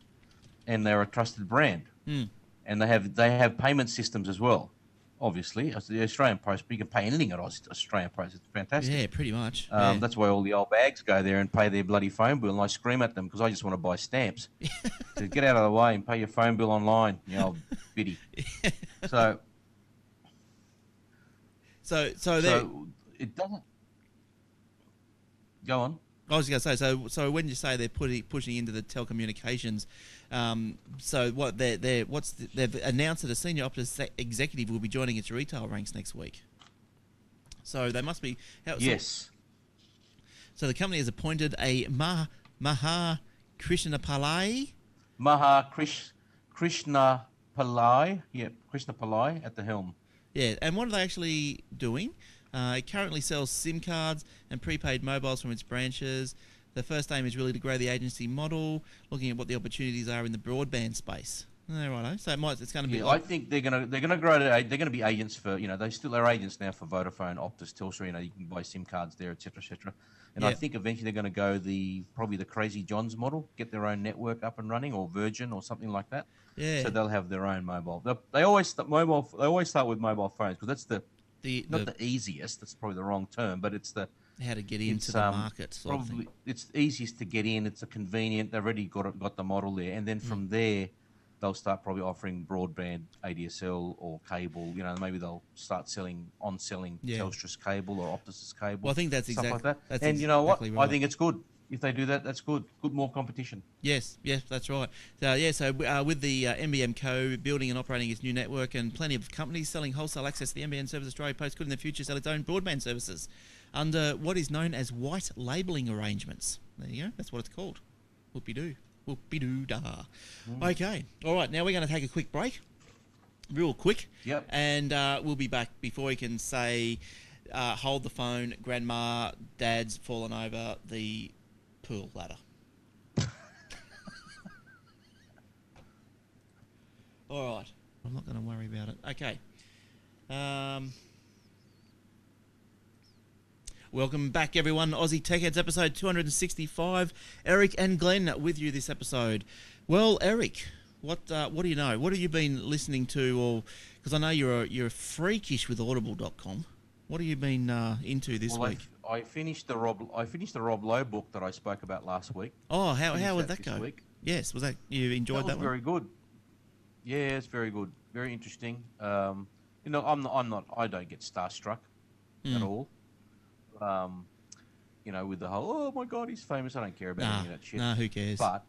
B: and they're a trusted brand.
A: Hmm.
B: And they have they have payment systems as well. Obviously, As the Australian Post, you can pay anything at Aus- Australian Post. It's fantastic.
A: Yeah, pretty much.
B: Um,
A: yeah.
B: That's why all the old bags go there and pay their bloody phone bill, and I scream at them because I just want to buy stamps. to get out of the way and pay your phone bill online, you old biddy. So,
A: so, so,
B: so it doesn't. Go on.
A: I was going to say, so, so when you say they're putting pushing into the telecommunications, um, so what they're, they're what's the, they've announced that a senior Optus executive will be joining its retail ranks next week. So they must be. How, so-
B: Yes.
A: So, the company has appointed a Maha Maha Krishna Palai.
B: Maha Krish, Krishna Palai, Yeah, Krishna Palai at the helm.
A: Yeah, and what are they actually doing? Uh, it currently sells SIM cards and prepaid mobiles from its branches. The first aim is really to grow the agency model, looking at what the opportunities are in the broadband space. Yeah, righto. So it might, it's going to be
B: Yeah, I think they're gonna they're gonna grow to they're gonna be agents for you know they still are agents now for Vodafone, Optus, Telstra. You know you can buy SIM cards there, etc. etc. And I think eventually they're going to go the probably the Crazy Johns model, get their own network up and running, or Virgin or something like that.
A: yeah,
B: So they'll have their own mobile. They, they always mobile. They always start with mobile phones because that's the
A: the,
B: not
A: the,
B: the easiest. That's probably the wrong term, but it's the
A: how to get into the
B: um,
A: market sort of
B: probably
A: thing.
B: it's easiest to get in. It's a convenient. They've already got it- got the model there, and then
A: Mm.
B: from there, they'll start probably offering broadband ADSL or cable. You know, maybe they'll start selling on selling
A: Yeah.
B: Telstra's cable or Optus's cable.
A: Well, I think that's exactly
B: like that.
A: that's
B: and you know what?
A: exactly
B: I think it's good if they do that. That's good. Good more competition.
A: Yes, yes, that's right. So yeah, so uh, with the uh, NBN Co building and operating its new network, and plenty of companies selling wholesale access to the NBN service, Australia Post could in the future sell its own broadband services under what is known as white labelling arrangements. There you go. That's what it's called. Whoopie doo, whoopie doo da.
B: Mm.
A: Okay, all right. Now we're going to take a quick break, real quick.
B: Yep.
A: And uh, we'll be back before we can say, uh, hold the phone. Grandma, Dad's fallen over the pool ladder. All right. I'm not going to worry about it. Okay. Um, welcome back, everyone. Aussie Tech Heads episode 265. Eric and Glenn with you this episode. Well, Eric, what uh, what do you know? What have you been listening to? Or because I know you're a, you're freakish with Audible.com. What have you been uh, into this
B: well,
A: week?
B: I finished the Rob. I finished the Rob Lowe book that I spoke about last week.
A: Oh, how how would
B: that
A: that go?
B: week.
A: Yes, was that you enjoyed
B: that
A: that,
B: very good. Yeah, it's very good, very interesting. Um, you know, I'm not, I'm not, I don't get starstruck at
A: Mm.
B: all. Um, you know, with the whole, oh my god, he's famous. I don't care about
A: Nah,
B: any of that shit.
A: nah, who cares?
B: But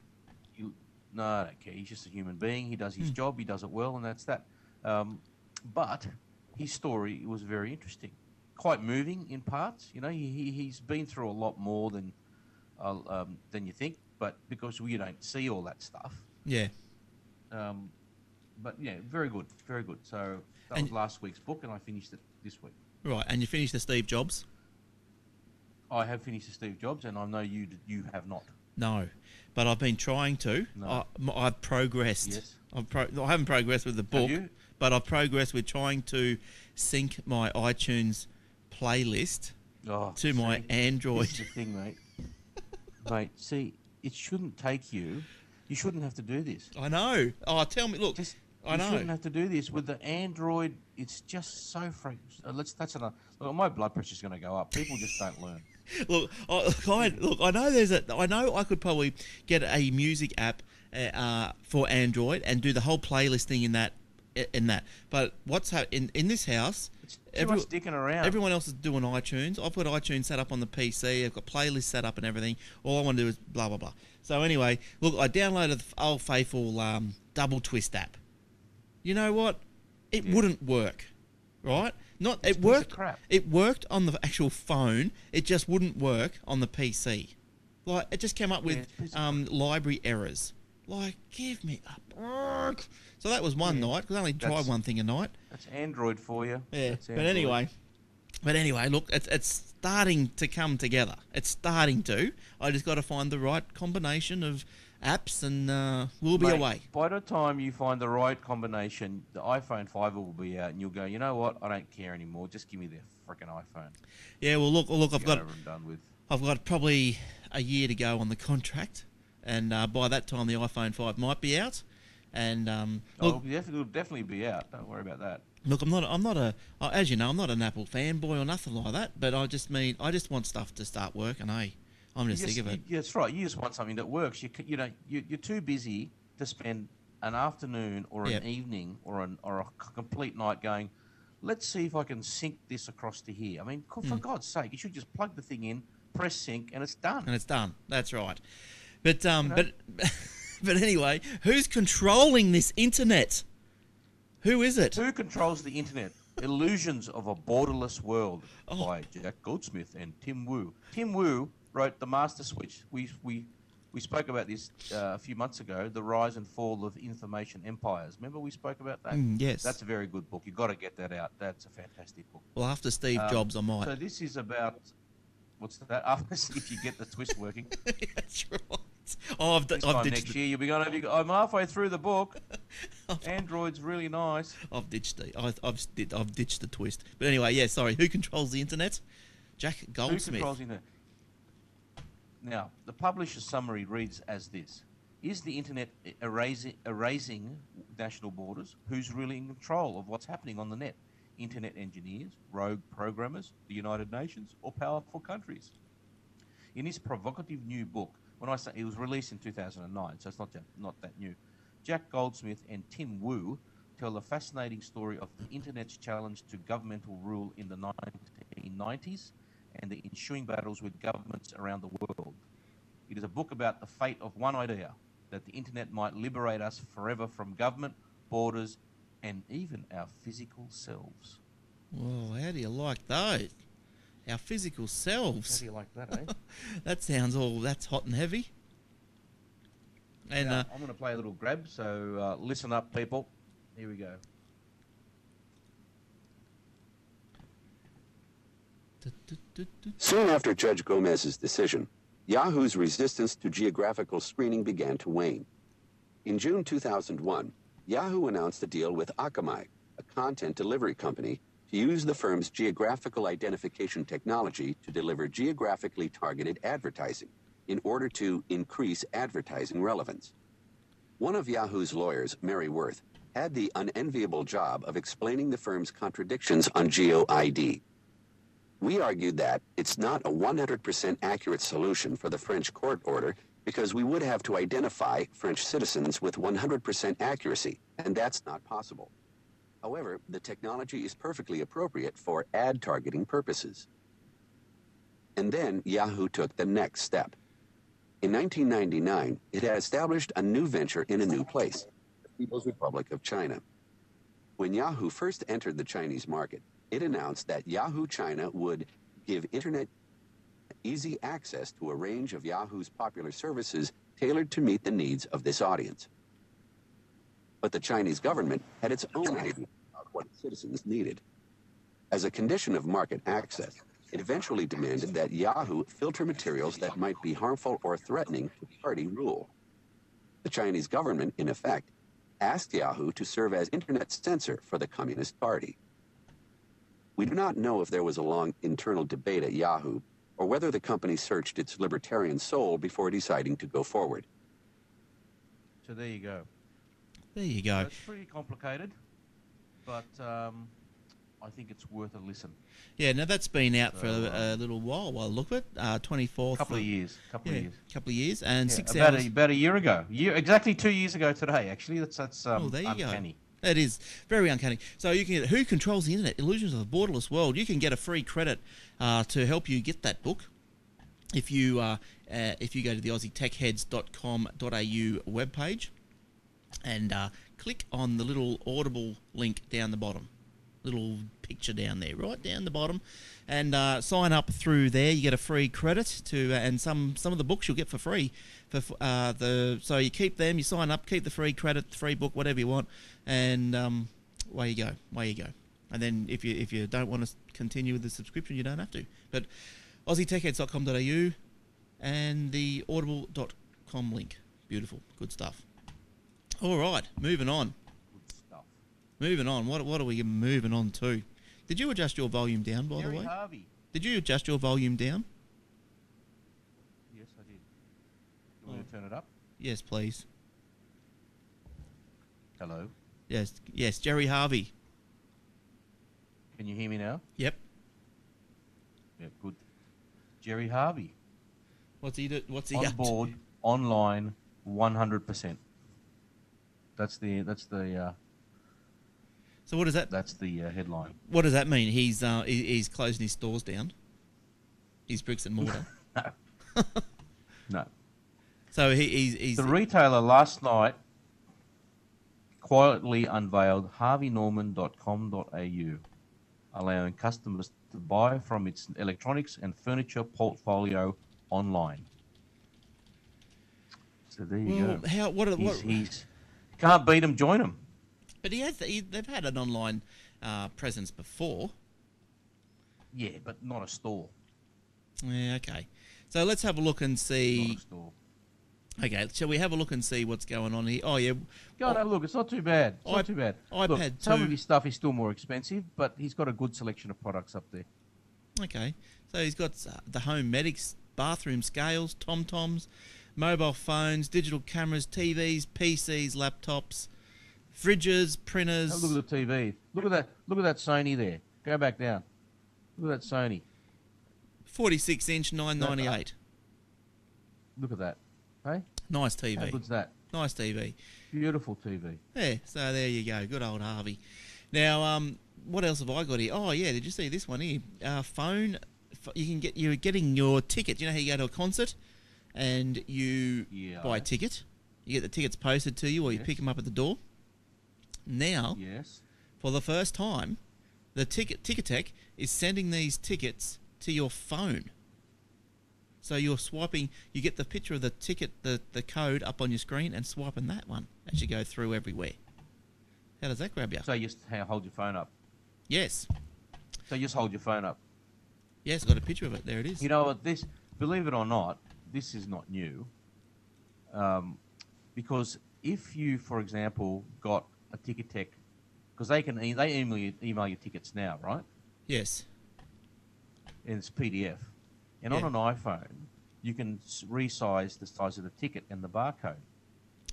B: you, no, I don't care. He's just a human being. He does
A: Hmm.
B: his job. He does it well, and that's that. Um, but his story was very interesting, quite moving in parts. You know, he, he he's been through a lot more than uh, um, than you think. But because we don't see all that stuff,
A: yeah.
B: um, but yeah, very good, very good. So that
A: And-
B: was last week's book, and I finished it this week.
A: Right, and you finished the Steve Jobs?
B: I have finished the Steve Jobs, and I know you you have not.
A: No, but I've been trying to.
B: No.
A: I, I've progressed.
B: Yes.
A: I've pro- I haven't progressed with the book, but I've progressed with trying to sync my iTunes playlist
B: Oh,
A: to my Android.
B: This thing, mate. mate, see, it shouldn't take you. You shouldn't have to do this.
A: I know. Oh, tell me. Look,
B: Just
A: I
B: You shouldn't have to do this with the Android. It's just so freak. Uh, let's. That's another. Look, my blood pressure's going to go up. People just don't learn.
A: look, I, look, I, look, I know there's a. I know I could probably get a music app uh, uh, for Android and do the whole playlist thing in that. In that, but what's ha- in in this house? Every-
B: much dicking around.
A: Everyone else is doing iTunes. I've got iTunes set up on the PC. I've got playlists set up and everything. All I want to do is blah blah blah. So anyway, look, I downloaded the old faithful um, doubleTwist app. You know what? It
B: Yeah.
A: wouldn't work, right? Not
B: It's
A: it
B: a piece of
A: worked.
B: crap.
A: It worked on the actual phone. It just wouldn't work on the PC. Like it just came up with
B: it's a piece of
A: um, library errors. Like, give me a break. So that was one
B: Yeah,
A: night because I only tried one thing a night.
B: That's Android for you.
A: Yeah, but anyway, but anyway, look, it's it's starting to come together. It's starting to. I just got to find the right combination of apps, and uh, we'll be
B: Mate,
A: away.
B: By the time you find the right combination, the iPhone 5 will be out, and you'll go, you know what? I don't care anymore. Just give me the freaking iPhone.
A: Yeah, well, look, look, I've
B: Get
A: got
B: over and done with.
A: I've got probably a year to go on the contract, and uh, by that time the iPhone five might be out. And um,
B: Oh,
A: look,
B: it'll definitely, it'll definitely be out. Don't worry about that.
A: look, I'm not, I'm not a, uh, as you know, I'm not an Apple fanboy or nothing like that. But I just mean, I just want stuff to start working. Hey, I'm
B: You
A: just sick
B: just-
A: of it.
B: you- that's right. You just want something that works. You you know you, you're too busy to spend an afternoon or an
A: Yep.
B: evening or an or a complete night going. Let's see if I can sync this across to here. I mean, for
A: Mm.
B: God's sake, you should just plug the thing in, press sync, and it's done.
A: and it's done. That's right. But um,
B: You
A: but but anyway, who's controlling this internet? Who is it?
B: Who controls the internet? Illusions of a Borderless World
A: Oh.
B: by Jack Goldsmith and Tim Wu. Tim Wu wrote The Master Switch. We, we, we spoke about this uh, a few months ago, The Rise and Fall of Information Empires. Remember we spoke about that?
A: Mm, yes.
B: That's a very good book. You've got to get that out. That's a fantastic book.
A: Well, after Steve
B: Um,
A: Jobs, I might.
B: So this is about, what's that? After, if you get the twist working.
A: That's right. Oh, I've,
B: This
A: I've ditched.
B: next
A: The,
B: year, you'll be going, "Have you got- I'm halfway through the book. Android's really nice.
A: I've ditched the. I've, I've, I've ditched the twist. But anyway, yeah. Sorry. Who controls the internet? Jack Goldsmith.
B: Who controls the internet? Now, the publisher's summary reads as this Is the internet erasing, erasing national borders? Who's really in control of what's happening on the net? Internet engineers, rogue programmers, the United Nations, or powerful countries? In his provocative new book, when I say it was released in 2009, so it's not not that new, Jack Goldsmith and Tim Wu tell the fascinating story of the internet's challenge to governmental rule in the 1990s and the ensuing battles with governments around the world. It is a book about the fate of one idea that the internet might liberate us forever from government, borders, and even our physical selves.
A: Whoa, how do you like those? Our physical
B: How
A: selves.
B: do you like that, eh?
A: that sounds all. That's hot and heavy. And
B: Now,
A: uh,
B: I'm going to play a little grab, so uh, listen up, people. Here we go.
C: Soon after Judge Gomez's decision, Yahoo's resistance to geographical screening began to wane. In June 2001, Yahoo announced a deal with Akamai, a content delivery company, to use the firm's geographical identification technology to deliver geographically targeted advertising in order to increase advertising relevance. One of Yahoo's lawyers, Mary Wirth, had the unenviable job of explaining the firm's contradictions on GeoID. We argued that it's not a 100% accurate solution for the French court order because we would have to identify French citizens with 100% accuracy, and that's not possible. However, the technology is perfectly appropriate for ad targeting purposes. And then Yahoo took the next step. In 1999, it had established a new venture in a new place, the People's Republic of China. When Yahoo first entered the Chinese market, it announced that Yahoo China would give Internet easy access to a range of Yahoo's popular services tailored to meet the needs of this audience. But the Chinese government had its own idea about what citizens needed. As a condition of market access, it eventually demanded that Yahoo filter materials that might be harmful or threatening to party rule. The Chinese government, in effect, asked Yahoo to serve as internet censor for the Communist Party. We do not know if there was a long internal debate at Yahoo or whether the company searched its libertarian soul before deciding to go forward.
B: So there you go.
A: There you
B: So
A: go.
B: it's pretty complicated, but um, I think it's worth a listen.
A: Yeah, now that's been out for a, a little while. Well, look at uh, twenty
B: A couple of years. couple
A: Yeah,
B: of years.
A: couple of years, and
B: Yeah,
A: six
B: about
A: hours.
B: a, about a year ago. Year exactly two years ago today. Actually, that's that's um,
A: oh, there you
B: uncanny.
A: go. It is very uncanny. So you can get Who Controls the Internet? Illusions of the Borderless World. You can get a free credit uh, to help you get that book. If you uh, uh, if you go to the AussieTechHeads.com.au webpage and uh, click on the little Audible link down the bottom, little picture down there, right down the bottom, and uh, sign up through there. You get a free credit to, uh, and some some of the books you'll get for free. For uh, the so you keep them, you sign up, keep the free credit, free book, whatever you want, and um, away you go, away you go. And then if you if you don't want to continue with the subscription, you don't have to. But AussieTechheads.com.au and the Audible.com link. Beautiful. Good stuff. All right, moving on.
B: Good stuff.
A: Moving on. What what are we moving on to? Did you adjust your volume down by
B: Gary
A: the way?
B: Harvey.
A: Did you adjust your volume down?
B: Yes, I did. You want me to turn it up?
A: Yes, please.
B: Hello.
A: Yes, yes, Gerry Harvey.
B: Can you hear me now?
A: Yep.
B: Yeah, good. Gerry Harvey.
A: What's he do? What's he
B: on
A: up to?
B: board, online, 100%. That's the that's the uh,
A: So what does that
B: that's the uh, headline.
A: what does that mean? He's uh he, he's closing his stores down. His bricks and mortar.
B: No.
A: so he, he's he's
B: The retailer last night quietly unveiled harveynorman.com.au, allowing customers to buy from its electronics and furniture portfolio online. So there you
A: well,
B: go.
A: how what, are-
B: He's,
A: what
B: he's can't beat him, join him.
A: but he has he, they've had an online uh, presence before.
B: Yeah, but not a store.
A: Yeah, okay. So let's have a look and
B: Not
A: see.
B: a store.
A: Okay, shall we have a look and see what's going on here? Oh yeah,
B: Go and have a look. It's not too bad. It's
A: iP-
B: not too bad. Look,
A: iPad
B: some of his stuff is still more expensive, but he's got a good selection of products up there.
A: Okay, so he's got uh, the home medics, bathroom scales, tom toms, mobile phones, digital cameras, TVs, PCs, laptops, fridges, printers.
B: Have a look at the TV. Look at that. Look at that Sony there. Go back down. Look at that Sony.
A: Forty-six inch, nine ninety-eight.
B: Look at that. Hey,
A: Nice TV.
B: how good's that?
A: Nice TV.
B: Beautiful TV.
A: Yeah, so there you go. Good old Harvey. Now, um, what else have I got here? Oh yeah, did you see this one here? Uh, phone. You can get you're getting your ticket. You know how you go to a concert and you
B: Yeah.
A: buy a ticket. You get the tickets posted to you, or you
B: Yes.
A: pick them up at the door. Now,
B: Yes.
A: for the first time, the ticket Ticketek is sending these tickets to your phone. So you're swiping, you get the picture of the ticket, the, the code up on your screen, and swiping that one as you go through everywhere. How does that grab you?
B: So you just hold your phone up.
A: Yes,
B: So you just hold your phone up.
A: yes, got a picture of it. There it is.
B: You know what? This, believe it or not, this is not new. Um, because if you, for example, got a Ticketek, because they can e- they email you, email you tickets now, right?
A: yes,
B: and it's PDF. And
A: Yeah.
B: on an iPhone, you can resize the size of the ticket and the barcode.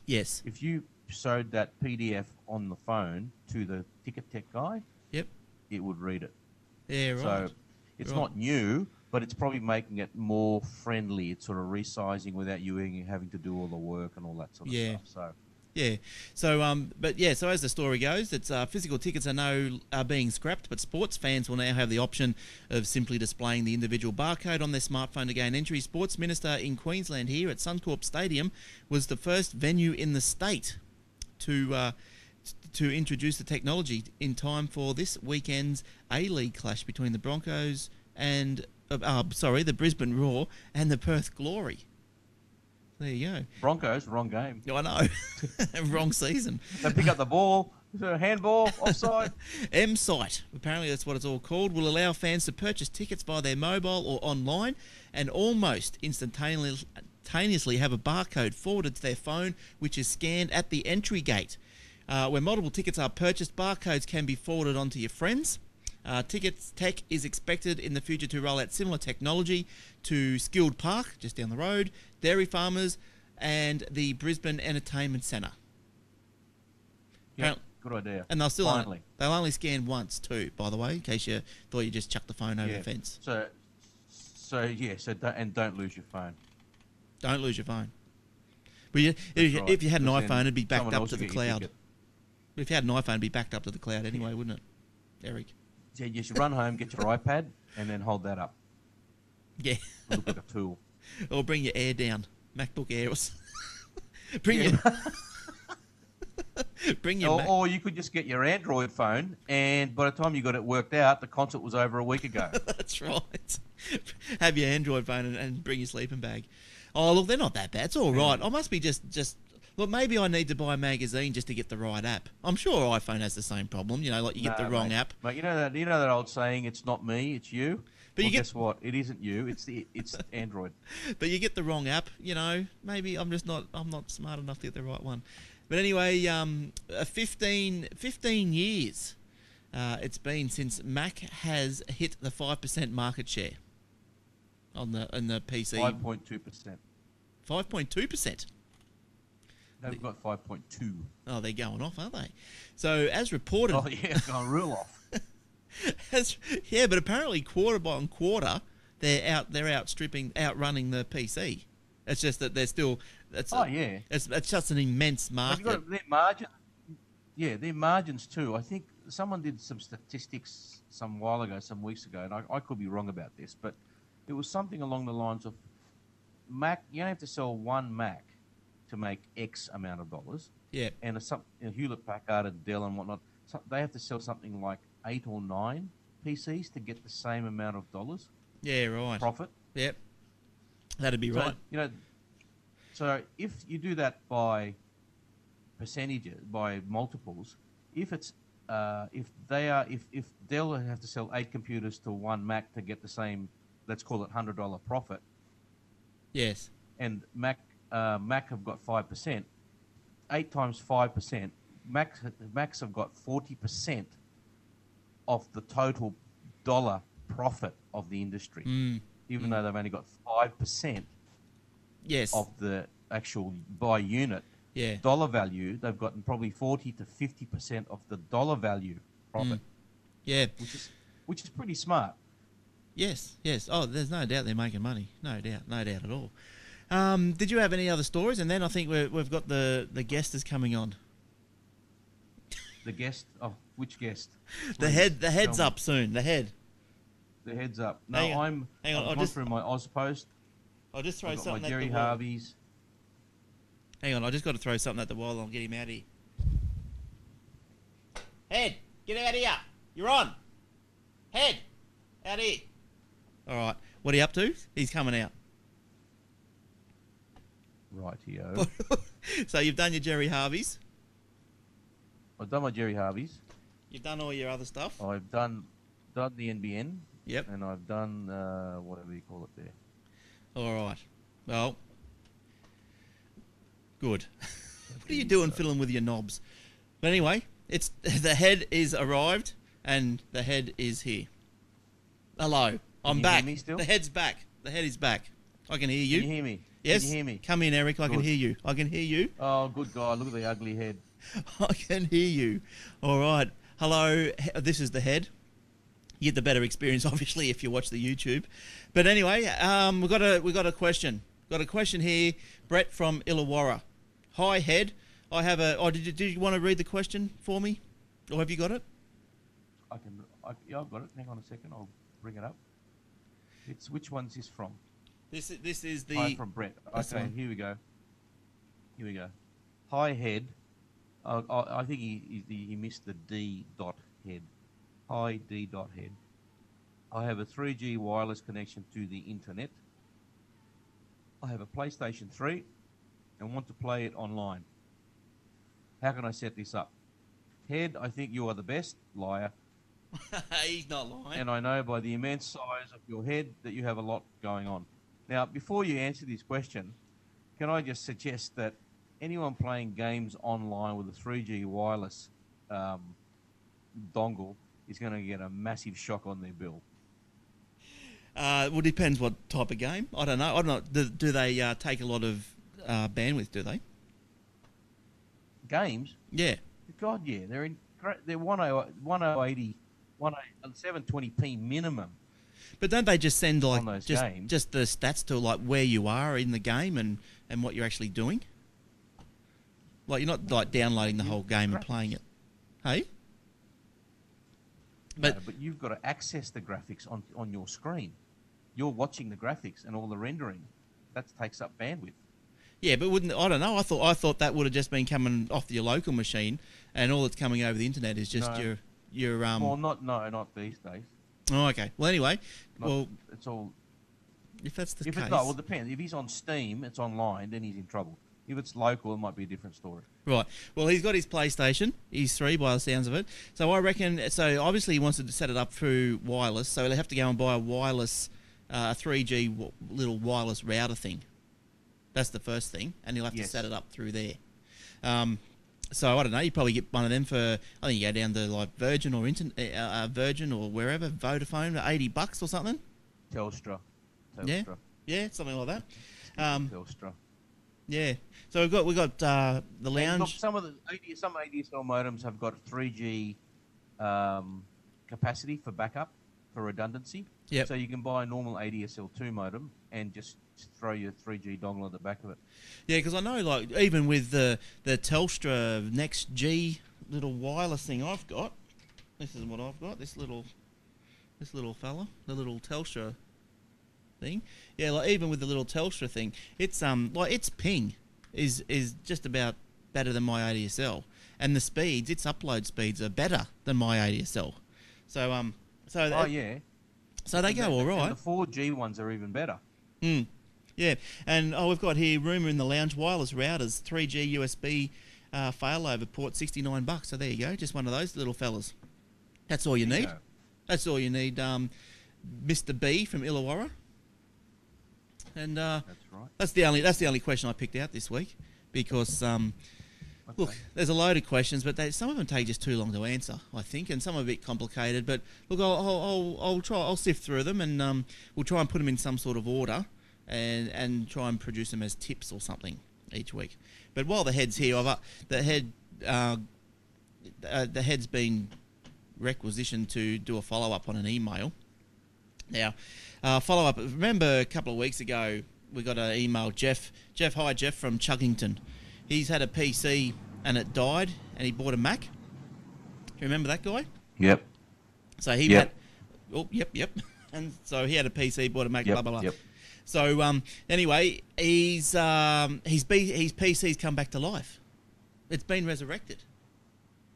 A: yes,
B: If you showed that PDF on the phone to the Ticketek guy,
A: yep,
B: it would read it.
A: yeah, right.
B: So it's
A: Right.
B: not new, but it's probably making it more friendly. It's sort of resizing without you having to do all the work and all that sort of
A: Yeah.
B: stuff. So
A: Yeah. So, um, but yeah. So as the story goes, it's uh, physical tickets are now are being scrapped, but sports fans will now have the option of simply displaying the individual barcode on their smartphone to gain entry. Sports Minister in Queensland here at Suncorp Stadium was the first venue in the state to. Uh, to introduce the technology in time for this weekend's A League clash between the Broncos and, uh, uh, sorry, the Brisbane Roar and the Perth Glory. There you go.
B: Broncos, wrong game.
A: I know. Wrong season.
B: They pick up the ball, handball, offside.
A: M Site, apparently that's what it's all called, will allow fans to purchase tickets via their mobile or online and almost instantaneously have a barcode forwarded to their phone, which is scanned at the entry gate. Uh, when multiple tickets are purchased, barcodes can be forwarded on to your friends. Uh, Tickets Tech is expected in the future to roll out similar technology to Skilled Park, just down the road, Dairy Farmers, and the Brisbane Entertainment Centre.
B: Yeah, good idea.
A: And they'll still only, they'll only scan once too, by the way, in case you thought you just chucked the phone over
B: Yeah.
A: the fence.
B: So, so yeah. So don't, and don't lose your phone.
A: Don't lose your phone. But you, if, you-
B: right,
A: if you had an iPhone, it'd be backed up to the cloud. If you had an iPhone, it'd be backed up to the cloud anyway, wouldn't it, Eric?
B: Yeah, you should run home, get your iPad, and then hold that up.
A: Yeah.
B: Look like a tool.
A: or bring your Air down, MacBook Air. Bring
B: Yeah.
A: your bring your
B: Or,
A: Mac-
B: or you could just get your Android phone, and by the time you got it worked out, the concert was over a week ago.
A: That's right. Have your Android phone and, and bring your sleeping bag. Oh, look, they're not that bad. It's all right. I must be just just Look, maybe I need to buy a magazine just to get the right app. I'm sure iPhone has the same problem. You know, like you get
B: No,
A: the wrong
B: mate.
A: app.
B: But you know that you know that old saying, "It's not me, it's you."
A: But you get-
B: guess what? It isn't you. It's the it's Android.
A: but you get the wrong app. You know, maybe I'm just not I'm not smart enough to get the right one. But anyway, um, uh, 15, 15 years uh, it's been since Mac has hit the five percent market share on the on the PC.
B: Five point two percent.
A: Five point two percent.
B: They've got five point two.
A: Oh, they're going off, aren't they? So as reported,
B: Oh yeah, it's gone real off.
A: as, yeah, but apparently quarter by quarter they're out they're outstripping outrunning the PC. It's just that they're still. It's
B: Oh yeah.
A: It's, it's just an immense market.
B: got their margin. Yeah, their margins too. I think someone did some statistics some while ago, some weeks ago, and I, I could be wrong about this, but it was something along the lines of Mac. You don't have to sell one Mac to make X amount of dollars,
A: Yeah.
B: and a, know, Hewlett Packard and Dell and whatnot. So they have to sell something like eight or nine PCs to get the same amount of dollars
A: Yeah, right.
B: profit.
A: Yep. That'd be
B: So,
A: right.
B: You know, so if you do that by percentages, by multiples, if it's uh, if they are if if Dell have to sell eight computers to one Mac to get the same, let's call it hundred dollar profit,
A: Yes.
B: and Mac uh, Mac have got five percent, eight times five percent, Mac Macs have got forty percent of the total dollar profit of the industry,
A: Mm.
B: even though they've only got five percent
A: Yes.
B: of the actual by unit
A: yeah.
B: dollar value, they've gotten probably forty to fifty percent of the dollar value profit,
A: Yeah.
B: which is which is pretty smart.
A: Yes. Yes. Oh, there's no doubt they're making money. No doubt. No doubt at all. Um, did you have any other stories? And then I think we're, we've got the the guest is coming on.
B: The guest, oh, which guest?
A: The
B: Please
A: head. The head's up soon. The head.
B: The heads up. No,
A: Hang on,
B: I'm.
A: hang on,
B: I've
A: I'll
B: gone
A: just-
B: through my Ozpost.
A: I'll just throw
B: I've got my
A: something
B: Gerry
A: at the wall.
B: Harveys.
A: Hang on. I just got to throw something at the wall. I'll get him out of here. Head, get out of here. You're on. Head, out of here. All right. What are you up to? He's coming out.
B: Rightio.
A: so you've done your Gerry Harveys.
B: I've done my Gerry Harveys.
A: You've done all your other stuff.
B: I've done done the NBN,
A: Yep.
B: and I've done uh, whatever you call it there.
A: All right. Well, good. what are you doing fiddling with your knobs? But anyway, it's the head is arrived and the head is here. Hello. I'm
B: you hear
A: back.
B: me still?
A: The head's back. The head is back. I can hear you.
B: Can you hear me?
A: Yes.
B: Can you hear me?
A: Come in, Eric. I can hear you. I can hear you.
B: Oh, good God! Look at the ugly head.
A: I can hear you. All right. Hello. This is the head. You get the better experience, obviously, if you watch the YouTube. But anyway, um, we got a we got a question. Got a question here, Brett from Illawarra. Hi, head. I have a. Oh, did you, did you want to read the question for me, or have you got it?
B: I can. I, yeah, I've got it. Hang on a second. I'll bring it up. It's which one's this from?
A: This is this is
B: Hi,
A: the.
B: from Brett. Okay,
A: one.
B: here we go. Here we go. Hi, head. Uh, I, I think he, he he missed the D dot head. Hi, D dot head. I have a 3G wireless connection to the internet. I have a PlayStation 3 and want to play it online. How can I set this up? Head, I think you are the best liar,
A: He's not lying.
B: and I know by the immense size of your head that you have a lot going on. Now, before you answer this question, can I just suggest that anyone playing games online with a 3G wireless um, dongle is going to get a massive shock on their bill?
A: Uh, well, depends what type of game. I don't know. I don't know. Do, do they uh, take a lot of uh, bandwidth? Do they?
B: Games?
A: Yeah.
B: God, yeah, they're in. They're 1080, 1080 720p minimum.
A: But don't they just send like just
B: games.
A: just the stats to like where you are in the game and and what you're actually doing? Like you're not like downloading the whole game and playing it. Hey? But
B: No, but you've got to access the graphics on on your screen. You're watching the graphics and all the rendering. That takes up bandwidth.
A: yeah, but wouldn't I don't know. I thought I thought that would have just been coming off your local machine and all that's coming over the internet is just
B: No.
A: your your um
B: well, not no, not these days.
A: Oh, okay. Well, anyway,
B: Not,
A: well,
B: it's all.
A: if that's the
B: If
A: case,
B: it's not, well, it depends. If he's on Steam, it's online, then he's in trouble. If it's local, it might be a different story.
A: Right. Well, he's got his PlayStation. He's three by the sounds of it. So I reckon. So obviously he wants to set it up through wireless. So he'll have to go and buy a wireless, uh, 3G w- little wireless router thing. That's the first thing, and he'll have
B: Yes.
A: to set it up through there. Um, so I don't know. You probably get one of them for. I think you go down to like Virgin or Inter- uh, uh, Virgin or wherever Vodafone, for eighty bucks or something.
B: Telstra.
A: Yeah.
B: Telstra.
A: Yeah, something like that. Um,
B: Telstra.
A: yeah. So we've got we got uh, the
B: And look,
A: lounge.
B: some of the some ADSL modems have got 3G um, capacity for backup for redundancy.
A: Yep.
B: So you can buy a normal ADSL2 modem and just throw your 3G dongle at the back of it.
A: Yeah, because I know, like, even with the the Telstra Next G little wireless thing I've got, this is what I've got. This little, this little fella, the little Telstra thing. Yeah, like even with the little Telstra thing, it's um like its ping is is just about better than my ADSL, and the speeds, its upload speeds are better than my ADSL. So um, so
B: Oh yeah.
A: so they go all
B: And the 4G ones are even better.
A: Mm. Yeah, and oh, we've got here rumor in the lounge wireless routers, 3G USB uh, failover port, 69 bucks. So there you go, just one of those little fellas. That's all you need.
B: go.
A: That's all you need, um, Mr. B from Illawarra. And uh,
B: That's right.
A: that's the only that's the only question I picked out this week because um,
B: Okay.
A: Look, there's a load of questions, but they, some of them take just too long to answer, I think, and some are a bit complicated. But look, I'll, I'll, I'll, try, I'll sift through them, and um, we'll try and put them in some sort of order, and and try and produce them as tips or something each week. But while the head's here, I've uh, the head, uh, uh, the head's been requisitioned to do a follow up on an email. Now, uh, follow up. Remember a couple of weeks ago we got an email. Jeff, Jeff, hi Jeff from Chuggington. He's had a PC and it died, and he bought a Mac. Do you remember that guy?
B: Yep.
A: So he
B: Yep.
A: had. Oh, yep, yep. And so he had a PC, bought a Mac,
B: Yep.
A: blah blah blah.
B: Yep.
A: So um, anyway, he's um, he's B, his PC's come back to life. It's been resurrected.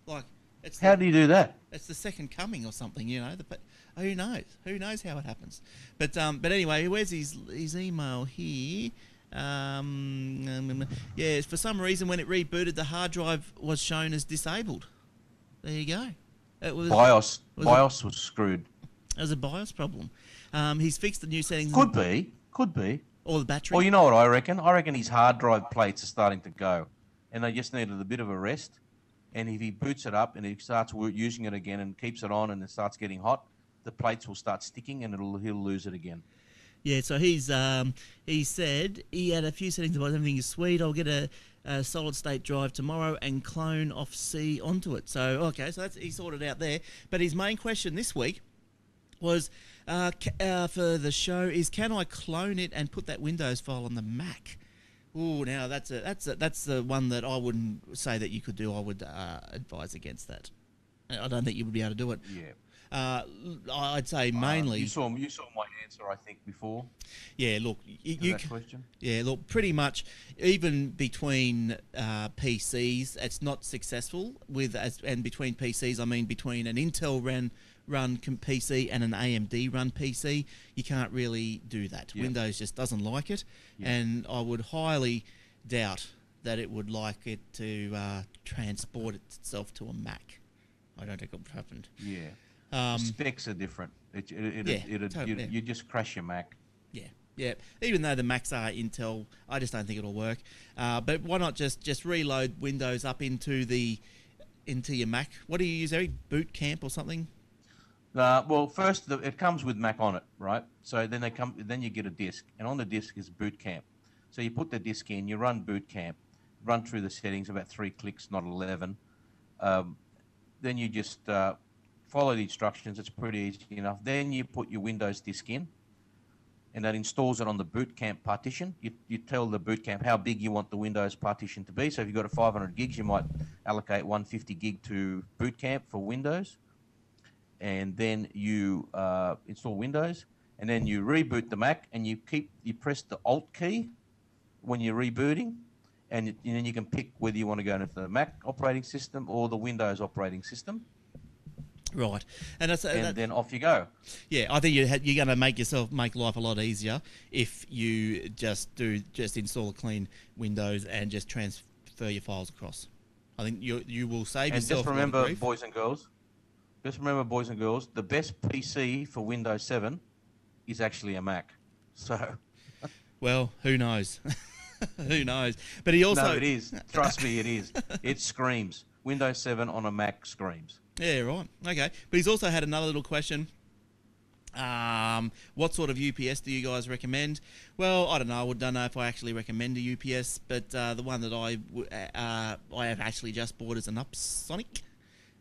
A: Like it's
B: How
A: the,
B: do you do that?
A: it's the second coming or something, you know. The, but who knows? Who knows how it happens? But um, but anyway, where's his his email here? Um, um, yeah, for some reason when it rebooted, the hard drive was shown as disabled. There you go. It was
B: BIOS.
A: was
B: BIOS was screwed.
A: it was a BIOS problem. Um, he's fixed the new settings
B: Could be. Could be.
A: or the battery.
B: Well, you know what I reckon? I reckon his hard drive plates are starting to go, and they just needed a bit of a rest. And if he boots it up and he starts using it again and keeps it on and it starts getting hot, the plates will start sticking and it'll he'll lose it again.
A: Yeah, so he's um, he said he had a few settings about everything is sweet. I'll get a, a solid state drive tomorrow and clone off C onto it. So okay, so that's he sorted out there. But his main question this week was uh, uh, for the show is can I clone it and put that Windows file on the Mac? Oh, now that's a that's a, that's the one that I wouldn't say that you could do. I would uh, advise against that. I don't think you would be able to do it.
B: Yeah.
A: Uh, I'd say
B: Uh,
A: mainly,
B: you saw you saw my answer, I think, before
A: yeah. Look, you, you
B: that question.
A: Yeah, look, pretty much, even between uh, PCs, it's not successful with as and between PCs, I mean between an Intel run run PC and an AMD run PC, you can't really do that.
B: Yeah.
A: Windows just doesn't like it,
B: Yeah.
A: and I would highly doubt that it would like it to uh, transport itself to a Mac. I don't think it would happen.
B: Yeah.
A: Um,
B: Specs are different. It, it, it,
A: Yeah,
B: it, it,
A: totally,
B: you, you just crash your Mac.
A: Yeah, yeah. Even though the Macs are Intel, I just don't think it'll work. Uh, but why not just just reload Windows up into the into your Mac? What do you use, Eric? Boot Camp or something?
B: Uh, well, first the, it comes with Mac on it, right? So then they come, then you get a disk, and on the disk is Boot Camp. So you put the disk in, you run Boot Camp, run through the settings, about three clicks, not eleven. Um, then you just uh, follow the instructions. It's pretty easy enough. Then you put your Windows disk in, and that installs it on the Boot Camp partition. You, you tell the Boot Camp how big you want the Windows partition to be. So if you've got a 500 gigs, you might allocate 150 gig to Boot Camp for Windows and then you uh, install Windows, and then you reboot the Mac, and you keep you press the Alt key when you're rebooting, and, and then you can pick whether you want to go into the Mac operating system or the Windows operating system.
A: Right, and that's
B: and
A: that,
B: then off you go.
A: yeah. I think you had, you're going to make yourself make life a lot easier if you just do just install a clean Windows and just transfer your files across. I think you you will save
B: And
A: yourself.
B: just
A: a lot of
B: remember, boys and girls, just remember, boys and girls, the best PC for Windows 7 is actually a Mac. So,
A: Well, who knows? who knows? But he also
B: no, it is. Trust me, it is. It screams. Windows 7 on a Mac screams.
A: Yeah, right. Okay. But he's also had another little question. Um, what sort of UPS do you guys recommend? Well, I don't know. I don't know if I actually recommend a UPS, but uh, the one that I uh, I have actually just bought is an Upsonic,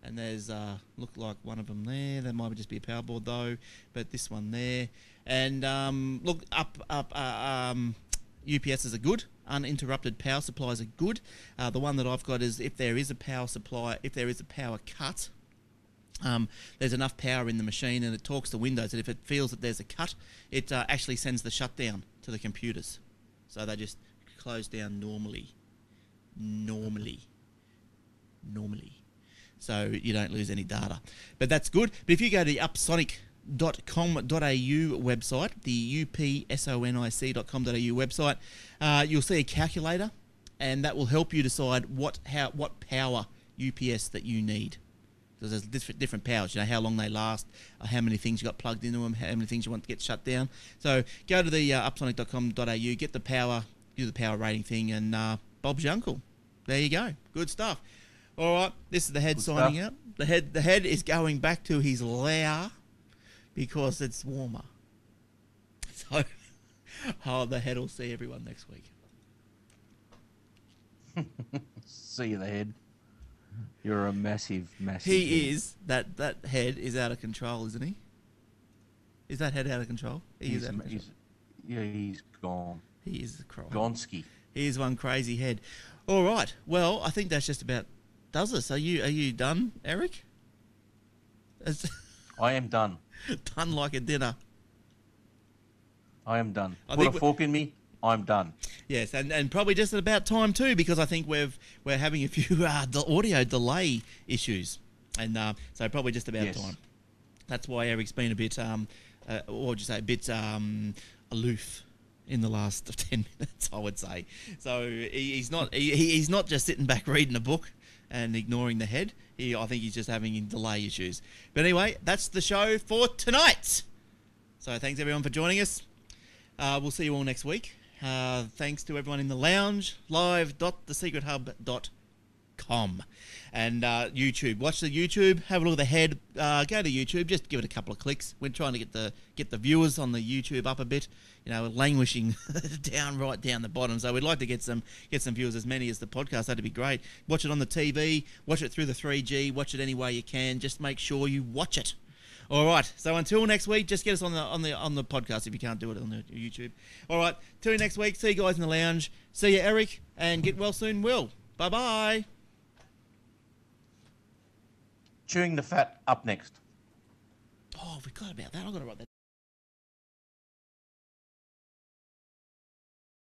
A: and there's uh, look like one of them there. There might just be a power board though, but this one there, and um, look up up uh, um, UPSs are good. Uninterrupted power supplies are good. Uh, the one that I've got is if there is a power supply, if there is a power cut, um, there's enough power in the machine and it talks to Windows that if it feels that there's a cut, it uh, actually sends the shutdown to the computers. So they just close down normally. Normally. Normally. So you don't lose any data. But that's good. But if you go to the upsonic.com.au website, the upsonic.com.au website, uh, you'll see a calculator and that will help you decide what how what power UPS that you need. Because there's different different powers. You know how long they last, uh, how many things you got plugged into them, how many things you want to get shut down. So go to the uh, upsonic.com.au, get the power, do the power rating thing, and uh, Bob's your uncle. There you go. Good stuff. All right, this is the head
B: Good
A: signing
B: stuff.
A: out. The head the head is going back to his lair because it's warmer. So, oh, the head will see everyone next week.
B: See you the head. You're a massive, massive.
A: He
B: head.
A: is that that head is out of control, isn't he? Is that head out of control? He
B: He's,
A: is out of control.
B: he's, yeah, he's gone.
A: He is a crow.
B: Gonski.
A: He is one crazy head. All right. Well, I think that's just about does us. Are you are you done, Eric?
B: I am done.
A: done like a dinner.
B: I am done.
A: I
B: Put a fork in me. I'm done.
A: Yes, and, and probably just at about time too, because I think we've we're having a few uh, the audio delay issues, and uh, so probably just about
B: Yes.
A: time. That's why Eric's been a bit, um, uh, what would you say, a bit um, aloof in the last ten minutes, I would say. So he, he's not he, he- he's not just sitting back reading a book and ignoring the head. He, I think he's just having delay issues. But anyway, that's the show for tonight. So thanks everyone for joining us. Uh, we'll see you all next week. Uh, thanks to everyone in the lounge, live.thesecrethub.com. And uh, YouTube. Watch the YouTube. Have a look at the head. Uh, go to YouTube. Just give it a couple of clicks. We're trying to get the get the viewers on the YouTube up a bit. You know, languishing down right down the bottom. So we'd like to get some get some viewers as many as the podcast. That'd be great. Watch it on the TV. Watch it through the 3G. Watch it any way you can. Just make sure you watch it. All right. So until next week, just get us on the on the on the podcast if you can't do it on the YouTube. All right. Till next week. See you guys in the lounge. See you, Eric, and get well soon, Will. Bye bye.
B: Chewing the fat up next.
A: Oh, I forgot about that. I got to write that.